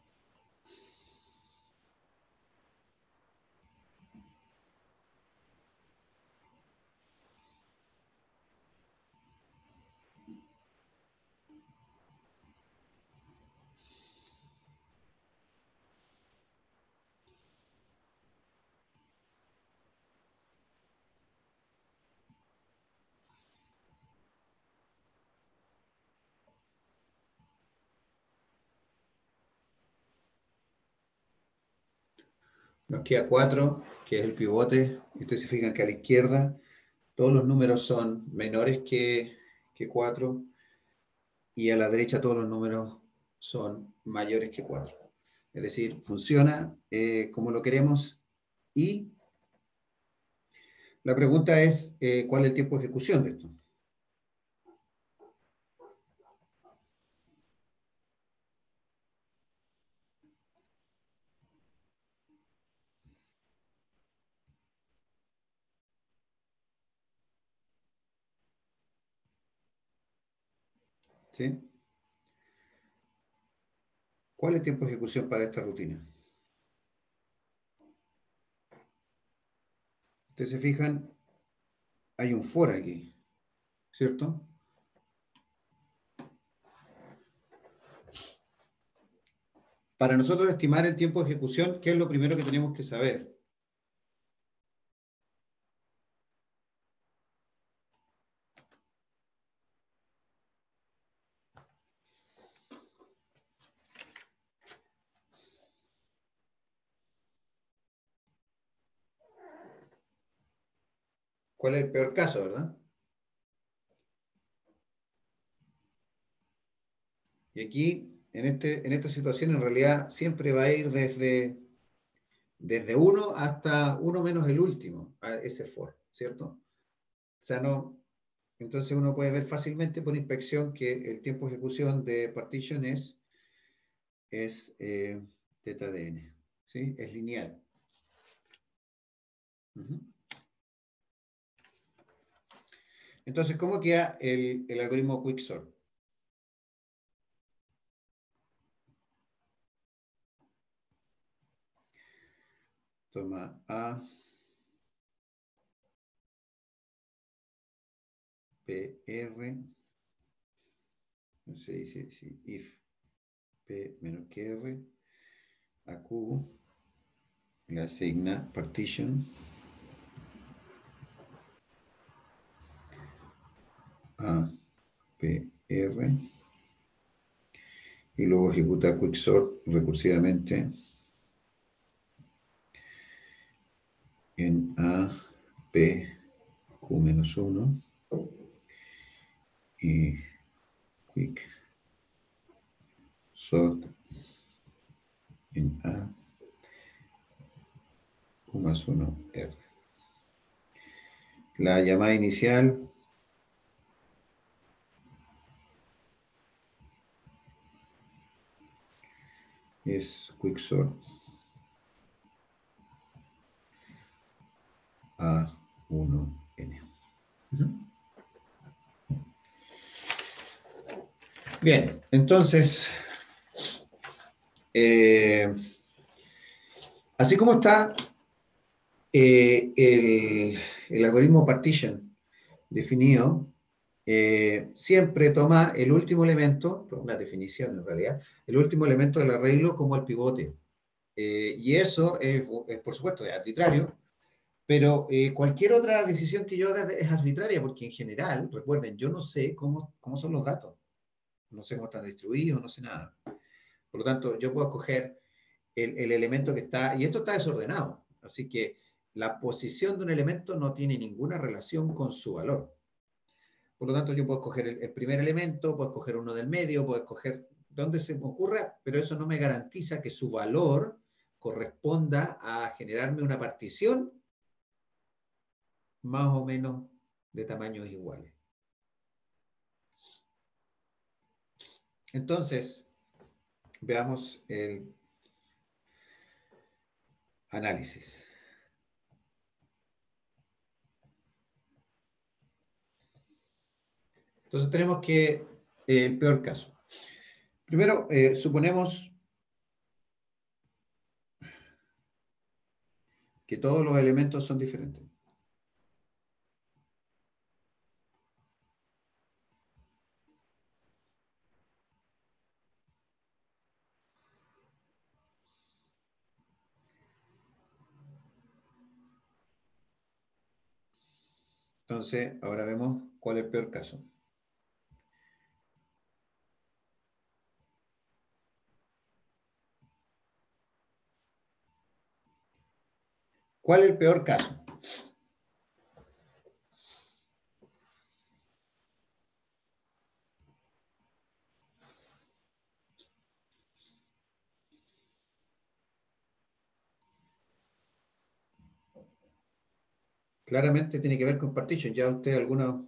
Nos queda Nos queda 4, que es el pivote. Ustedes se fijan que a la izquierda todos los números son menores que, que 4 y a la derecha todos los números son mayores que 4. Es decir, funciona eh, como lo queremos y la pregunta es, eh, ¿cuál es el tiempo de ejecución de esto? ¿Cuál es el tiempo de ejecución para esta rutina? Ustedes se fijan, hay un for aquí, ¿cierto? Para nosotros estimar el tiempo de ejecución, ¿qué es lo primero que tenemos que saber? ¿Cuál es el peor caso, verdad? Y aquí, en, este, en esta situación, en realidad siempre va a ir desde, desde uno hasta uno menos el último, a ese for, ¿cierto? O sea, no. Entonces uno puede ver fácilmente por inspección que el tiempo de ejecución de partition es, es eh, teta de n, ¿sí? Es lineal. Ujú. Entonces, ¿cómo queda el, algoritmo Quicksort? Toma A, PR, no se dice si if. P menos que R, a Q, le asigna partition A, P, R, y luego ejecuta quicksort recursivamente en A, P, Q menos 1 y quick sort en A, Q más 1 R. La llamada inicial es quicksort A1N. Bien, entonces, eh, así como está eh, el, el, algoritmo partition definido, eh, siempre toma el último elemento, una definición en realidad, el último elemento del arreglo como el pivote. y eso es, por supuesto, es arbitrario, pero cualquier otra decisión que yo haga es arbitraria, porque en general, recuerden, yo no sé cómo, cómo son los datos no sé cómo están distribuidos, no sé nada. Por lo tanto, yo puedo escoger el, el, elemento que está, y esto está desordenado, así que la posición de un elemento no tiene ninguna relación con su valor. Por lo tanto, yo puedo escoger el, primer elemento, puedo escoger uno del medio, puedo escoger donde se me ocurra, pero eso no me garantiza que su valor corresponda a generarme una partición más o menos de tamaños iguales. Entonces, veamos el análisis. Entonces tenemos que eh, el peor caso. Primero, eh, suponemos que todos los elementos son diferentes. Entonces, ahora vemos cuál es el peor caso. ¿Cuál es el peor caso? claramente tiene que ver con partition. Ya ustedes algunos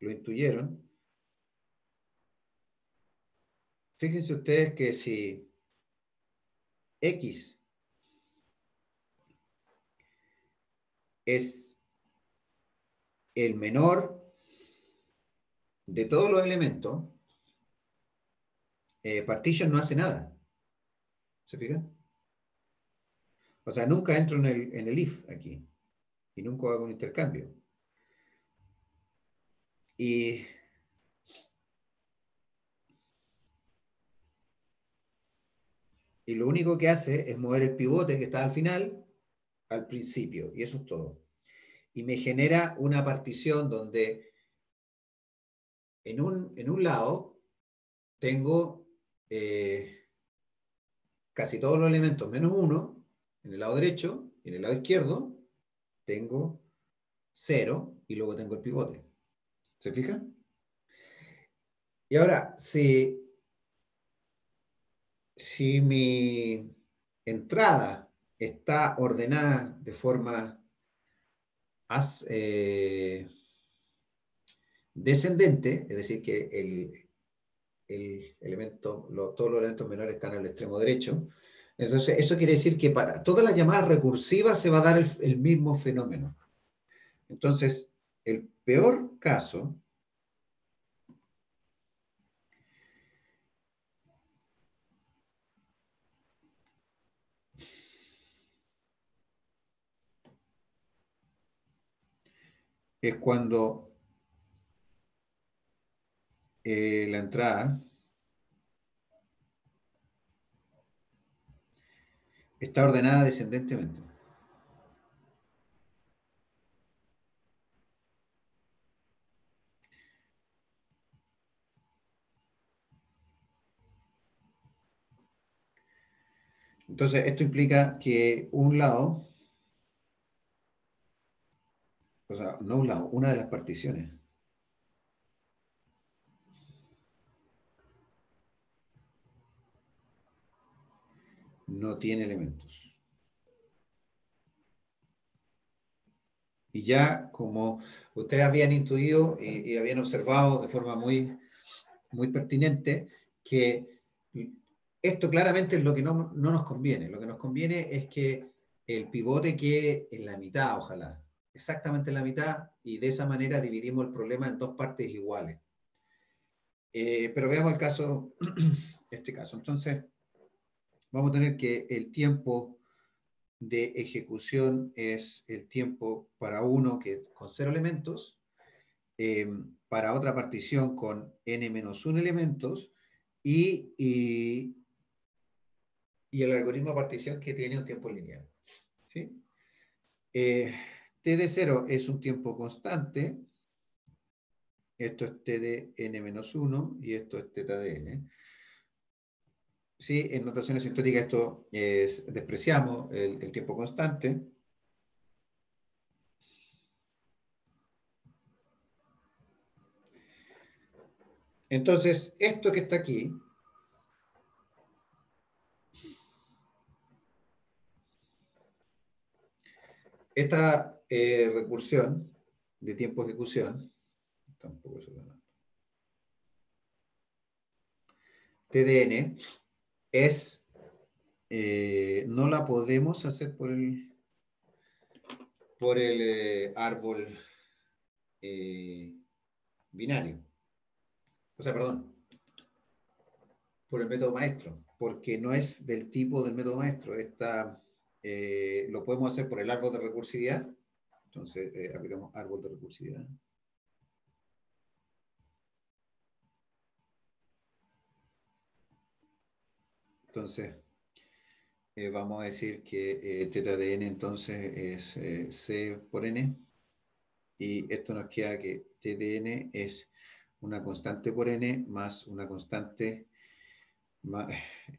lo intuyeron. Fíjense ustedes que si X es el menor de todos los elementos, eh, partition no hace nada. ¿Se fijan? O sea, nunca entro en el, en el if aquí y nunca hago un intercambio. Y y lo único que hace es mover el pivote que está al final al principio, y eso es todo. Y me genera una partición donde en un, en un lado tengo eh, casi todos los elementos menos uno en el lado derecho y en el lado izquierdo tengo 0 y luego tengo el pivote. ¿Se fijan? Y ahora, si, si mi entrada está ordenada de forma eh, descendente, es decir, que el, el elemento, todos los elementos menores están al extremo derecho, entonces, eso quiere decir que para todas las llamadas recursivas se va a dar el, mismo fenómeno. Entonces, el peor caso es cuando eh, la entrada está ordenada descendentemente. Entonces, esto implica que un lado, o sea, no una de las particiones, no tiene elementos. Y ya como ustedes habían intuido y, y habían observado de forma muy, muy pertinente que esto claramente es lo que no, no nos conviene. Lo que nos conviene es que el pivote quede en la mitad, ojalá, exactamente en la mitad, y de esa manera dividimos el problema en dos partes iguales. Eh, pero veamos el caso, este caso. Entonces, vamos a tener que el tiempo de ejecución es el tiempo para uno que con cero elementos, eh, para otra partición con n-1 elementos y, y, y, el algoritmo de partición que tiene un tiempo lineal. ¿sí? Eh, T de 0 es un tiempo constante. Esto es T de n-1 y esto es teta de n. ¿sí? En notación asintótica esto es, despreciamos el, el tiempo constante. Entonces, esto que está aquí, esta eh, recursión de tiempo de ejecución, tampoco TDN, es, eh, no la podemos hacer por el, por el eh, árbol binario. O sea, perdón, por el método maestro, porque no es del tipo del método maestro. Esta, eh, lo podemos hacer por el árbol de recursividad. Entonces, eh, aplicamos árbol de recursividad. Entonces, eh, vamos a decir que eh, teta de n entonces es eh, c por n. Y esto nos queda que t de n es una constante por n más una constante,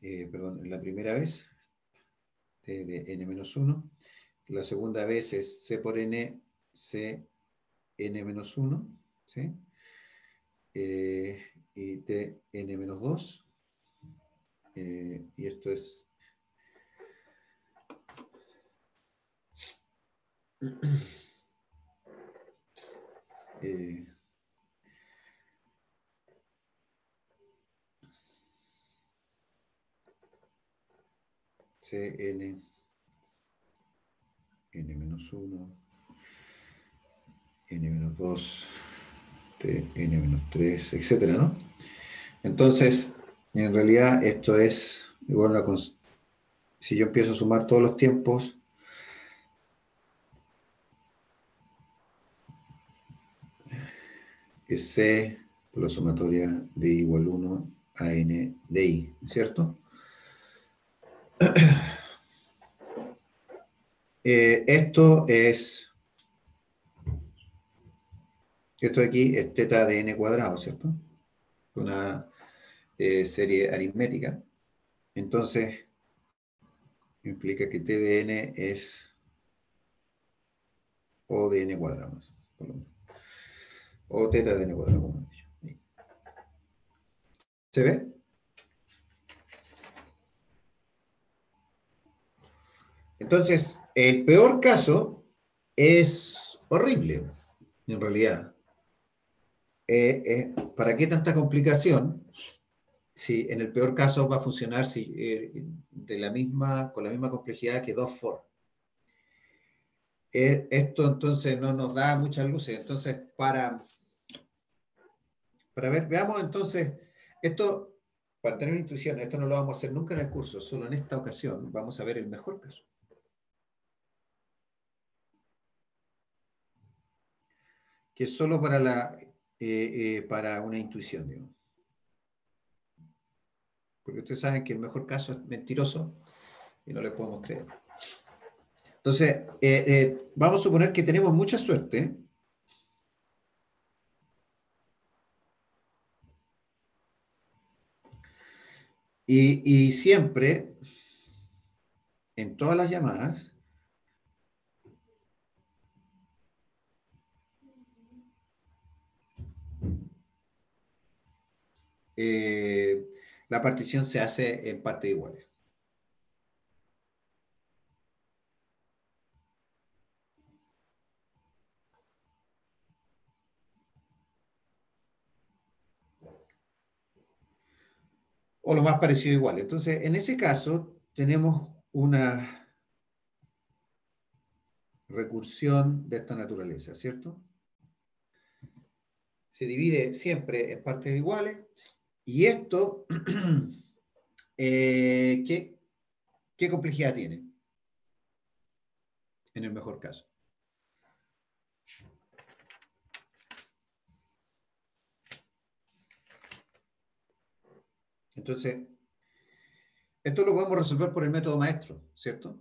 eh, perdón, la primera vez, t de n menos 1. La segunda vez es c por n, c n menos 1, ¿sí? Eh, y t n menos 2. Eh, y esto es eh, Cn n menos 1 n menos 2 t n menos 3 etcétera ¿no? entonces en realidad esto es igual a una si yo empiezo a sumar todos los tiempos es C por la sumatoria de I igual 1 a N de I, ¿cierto? Eh, esto es, esto de aquí es teta de N cuadrado, ¿cierto? Una eh, serie aritmética. Entonces, implica que T de N es O de N cuadrado, o teta de n cuadrado, como he dicho. ¿Se ve? Entonces, el peor caso es horrible, en realidad. Eh, eh, ¿Para qué tanta complicación? Si en el peor caso va a funcionar si, eh, de la misma, con la misma complejidad que dos for. esto entonces no nos da muchas luces. Entonces, para para ver, veamos entonces, esto, para tener intuición, esto no lo vamos a hacer nunca en el curso, solo en esta ocasión vamos a ver el mejor caso. Que es solo para, la, eh, eh, para una intuición, digamos. Porque ustedes saben que el mejor caso es mentiroso y no le podemos creer. Entonces, eh, vamos a suponer que tenemos mucha suerte Y, y, siempre, en todas las llamadas, Eh, la partición se hace en partes iguales. O lo más parecido igual. Entonces, en ese caso, tenemos una recursión de esta naturaleza, ¿cierto? Se divide siempre en partes iguales y esto, eh, ¿qué, ¿qué complejidad tiene? En el mejor caso. Entonces, esto lo podemos resolver por el método maestro, ¿cierto?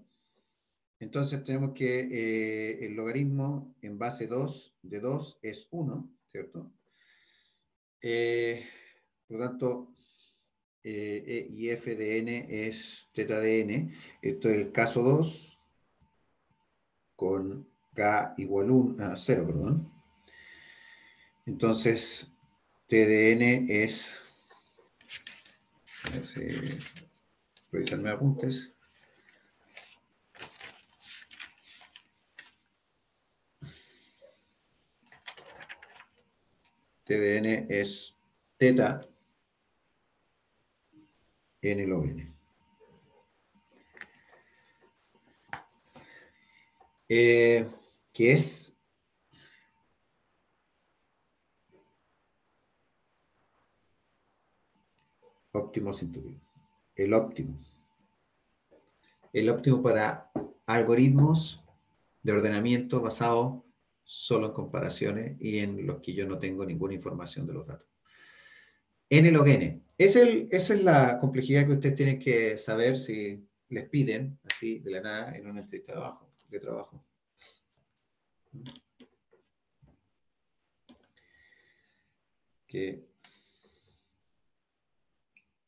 Entonces tenemos que eh, el logaritmo en base 2 de 2 es 1, ¿cierto? Eh, por lo tanto, eh, e y f de n es teta de n. Esto es el caso 2 con k igual 1, a 0, perdón. Entonces, t de n es si revisar mis apuntes. TDN es teta n log n. Eh, que es óptimo científico. El óptimo. El óptimo para algoritmos de ordenamiento basado solo en comparaciones y en los que yo no tengo ninguna información de los datos. N log n. Es el, esa es la complejidad que ustedes tienen que saber si les piden, así de la nada, en una entrevista de trabajo. De trabajo. Que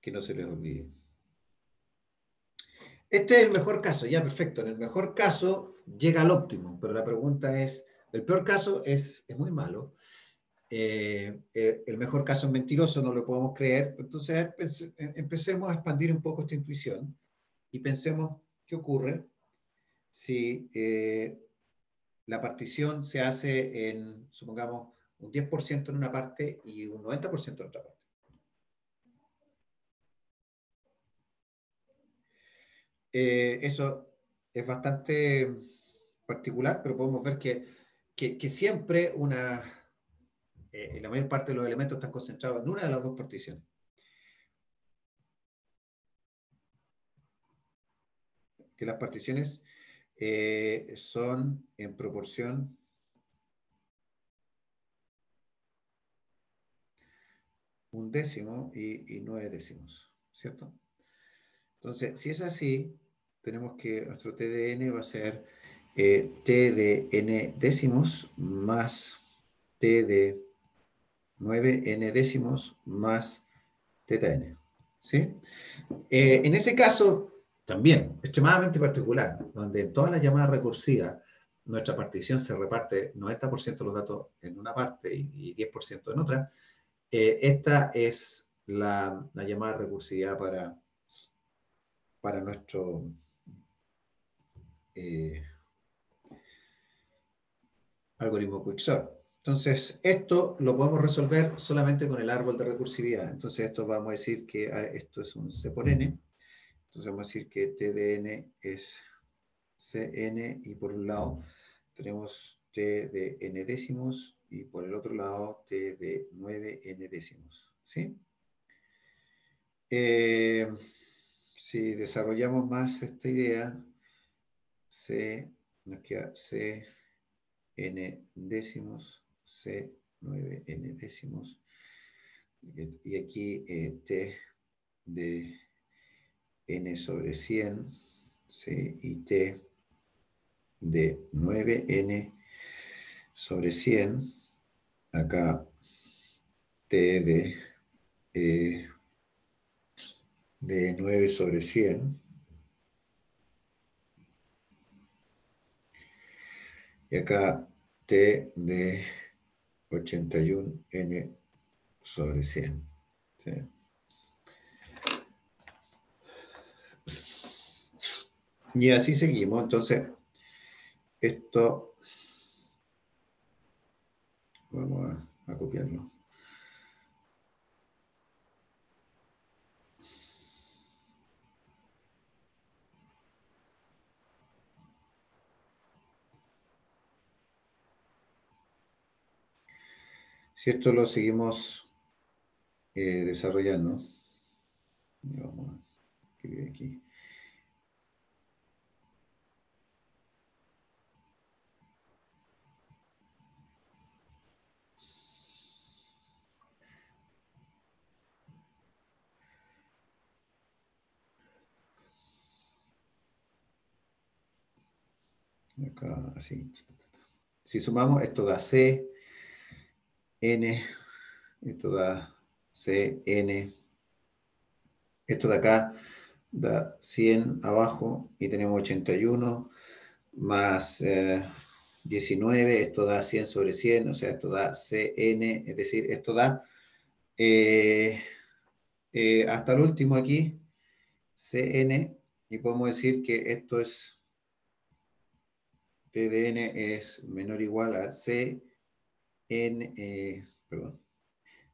que no se les olvide. Este es el mejor caso, ya perfecto. En el mejor caso llega al óptimo, pero la pregunta es, el peor caso es, es muy malo. Eh, eh, el mejor caso es mentiroso, no lo podemos creer. Entonces empecemos a expandir un poco esta intuición y pensemos qué ocurre si eh, la partición se hace en, supongamos, un 10% en una parte y un 90% en otra parte. Eh, eso es bastante particular, pero podemos ver que, que, siempre una, eh, la mayor parte de los elementos están concentrados en una de las dos particiones. Que las particiones eh, son en proporción un décimo y, nueve décimos, ¿cierto? Entonces, si es así, tenemos que nuestro TDN va a ser eh, T de n décimos más T de 9 n décimos más teta n. ¿sí? Eh, en ese caso, también, extremadamente particular, donde en todas las llamadas recursivas nuestra partición se reparte 90% de los datos en una parte y, 10% en otra, eh, esta es la, la llamada recursividad para para nuestro eh, algoritmo Quicksort. Entonces, esto lo podemos resolver solamente con el árbol de recursividad. Entonces, esto vamos a decir que ah, esto es un C por N. Entonces, vamos a decir que T de N es Cn y por un lado tenemos T de N décimos y por el otro lado T de 9 N décimos. ¿Sí? Eh, si desarrollamos más esta idea, C nos queda C n décimos, C 9 n décimos, y aquí eh, T de n sobre 100, ¿sí? y T de 9n sobre 100, acá T de eh, de 9 sobre 100. Y acá T de 81N sobre 100. Y así seguimos. Entonces, esto, vamos a copiarlo. Si esto lo seguimos eh, desarrollando, vamos aquí. Si sumamos, esto da C, N, esto da C, N, esto de acá da 100 abajo y tenemos 81 más 19, eh, esto da 100 sobre 100, o sea, esto da CN, es decir, esto da eh, eh, hasta el último aquí, CN, y podemos decir que esto es PDN es menor o igual a Eh,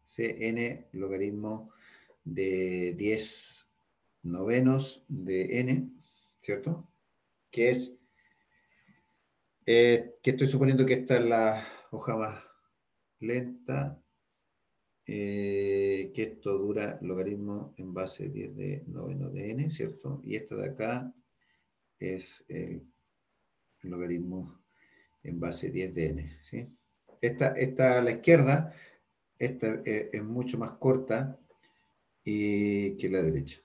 CN logaritmo de 10 novenos de N, ¿cierto? Que es, eh, que estoy suponiendo que esta es la hoja más lenta, eh, que esto dura logaritmo en base 10 de noveno de N, ¿cierto? Y esta de acá es el logaritmo en base 10 de n. ¿sí? Esta, esta a la izquierda, esta es, mucho más corta y, que la derecha.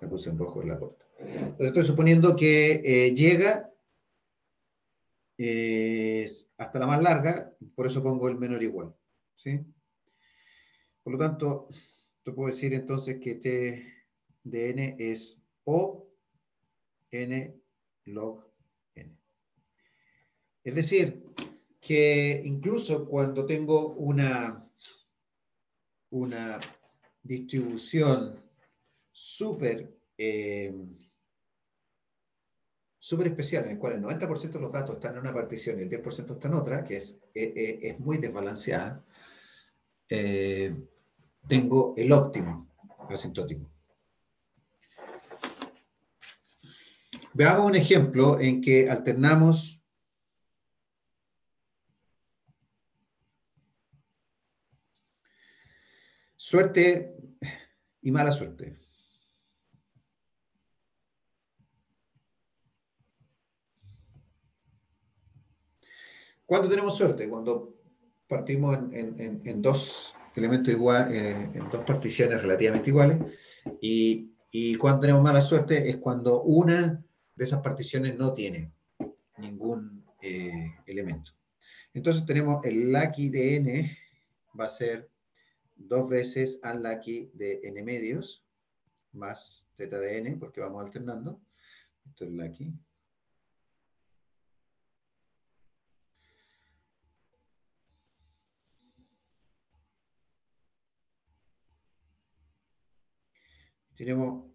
La puse en rojo en la corta. Entonces estoy suponiendo que eh, llega eh, hasta la más larga, por eso pongo el menor igual. ¿sí? Por lo tanto, puedo decir entonces que t de n es o n log es decir, que incluso cuando tengo una, una distribución súper eh, especial, en el cual el 90% de los datos están en una partición y el 10% está en otra, que es, eh, eh, es muy desbalanceada, tengo el óptimo asintótico. Veamos un ejemplo en que alternamos Suerte y mala suerte. ¿Cuándo tenemos suerte? Cuando partimos en, dos elementos iguales, eh, en dos particiones relativamente iguales. Y, cuando tenemos mala suerte es cuando una de esas particiones no tiene ningún eh, elemento. Entonces tenemos el lucky de n va a ser dos veces unlucky de n medios más teta de n, porque vamos alternando. Esto es lucky. Tenemos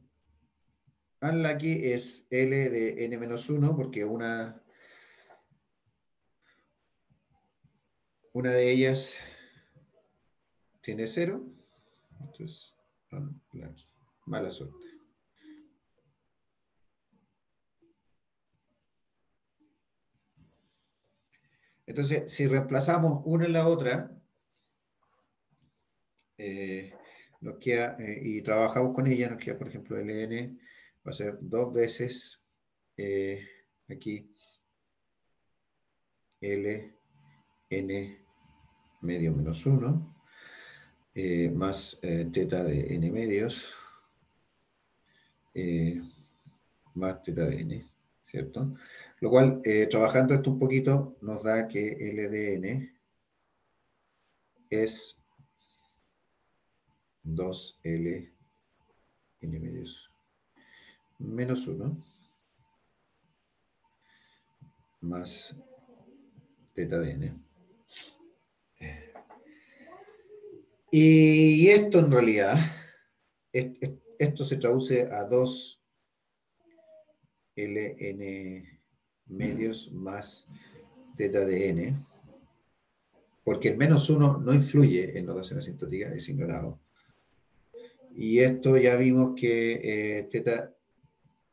unlucky es L de n menos 1, porque una, una de ellas tiene cero. Entonces, mala suerte. Entonces, si reemplazamos una en la otra, eh, nos queda, eh, y trabajamos con ella, nos queda, por ejemplo, ln va a ser dos veces eh, aquí l n medio menos 1 eh, más eh, teta de n medios, eh, más teta de n, ¿cierto? Lo cual, trabajando esto un poquito, nos da que L de n es 2L n medios menos 1 más teta de n. Y esto en realidad, esto se traduce a 2 ln medios más teta de n, porque el menos 1 no influye en notación asintótica, es ignorado. Y esto ya vimos que eh, teta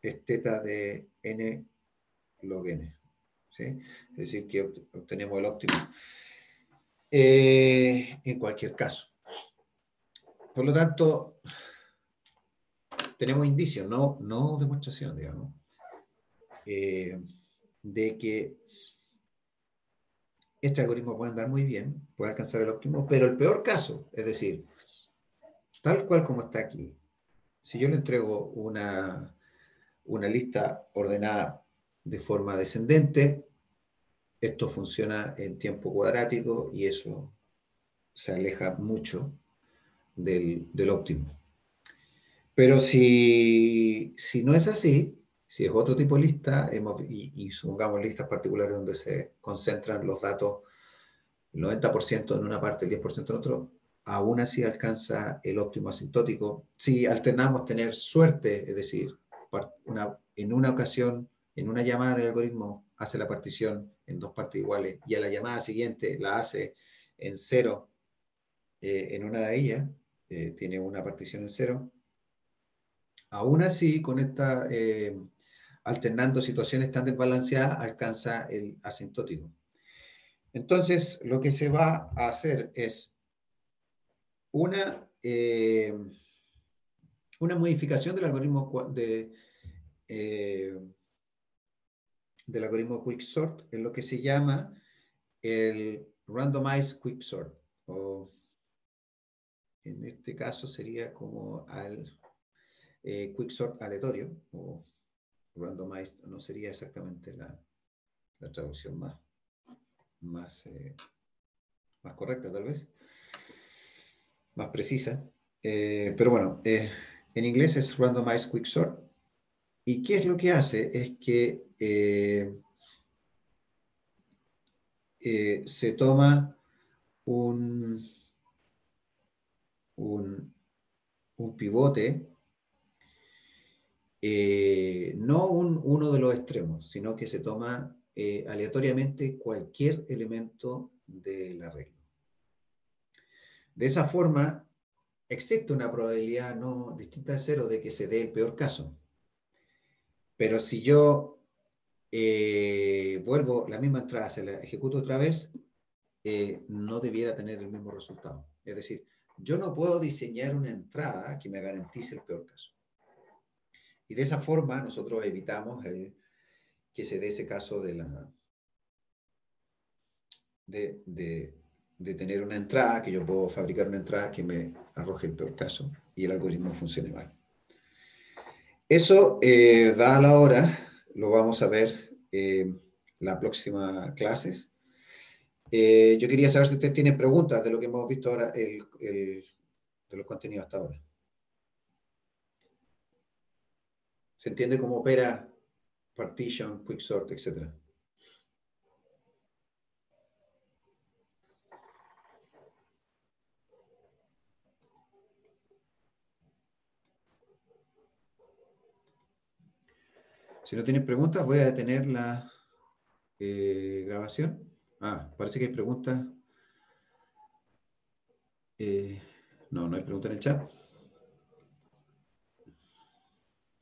es teta de n log n. ¿sí? Es decir, que obtenemos el óptimo. eh, en cualquier caso. Por lo tanto, tenemos indicios, no, no demostración, digamos, eh, de que este algoritmo puede andar muy bien, puede alcanzar el óptimo, pero el peor caso, es decir, tal cual como está aquí, si yo le entrego una, una lista ordenada de forma descendente, esto funciona en tiempo cuadrático y eso se aleja mucho del, óptimo. Pero si, no es así, si es otro tipo de lista, y, y, supongamos listas particulares donde se concentran los datos, el 90% en una parte, el 10% en otro, aún así alcanza el óptimo asintótico. Si alternamos tener suerte, es decir, en una ocasión, en una llamada del algoritmo, hace la partición en dos partes iguales y a la llamada siguiente la hace en cero eh, en una de ellas, eh, tiene una partición en cero. Aún así, con esta, eh, alternando situaciones tan desbalanceadas, alcanza el asintótico. Entonces, lo que se va a hacer es una, una modificación del algoritmo de, del algoritmo Quicksort en lo que se llama el Randomized Quicksort, en este caso sería como al eh, Quicksort aleatorio, o Randomized, no sería exactamente la, traducción más, más, eh, más correcta tal vez, más precisa. Eh, pero bueno, en inglés es Randomized Quicksort. ¿Y qué es lo que hace? Es que se toma un, un, pivote, eh, no uno de los extremos, sino que se toma aleatoriamente cualquier elemento de la regla. De esa forma, existe una probabilidad no distinta de cero de que se dé el peor caso. Pero si yo eh, vuelvo la misma entrada, se la ejecuto otra vez, eh, no debiera tener el mismo resultado. Es decir, yo no puedo diseñar una entrada que me garantice el peor caso. Y de esa forma nosotros evitamos que se dé ese caso de la de, de, tener una entrada, que yo puedo fabricar una entrada que me arroje el peor caso y el algoritmo funcione mal. Eso eh, da a la hora lo vamos a ver eh, la próxima clases. Eh, yo quería saber si usted tiene preguntas de lo que hemos visto ahora, de los contenidos hasta ahora. ¿Se entiende cómo opera partition, quicksort, etcétera? Si no tienen preguntas, voy a detener la eh, grabación. Ah, parece que hay preguntas. Eh, no, no hay preguntas en el chat.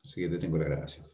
Así que detengo la grabación.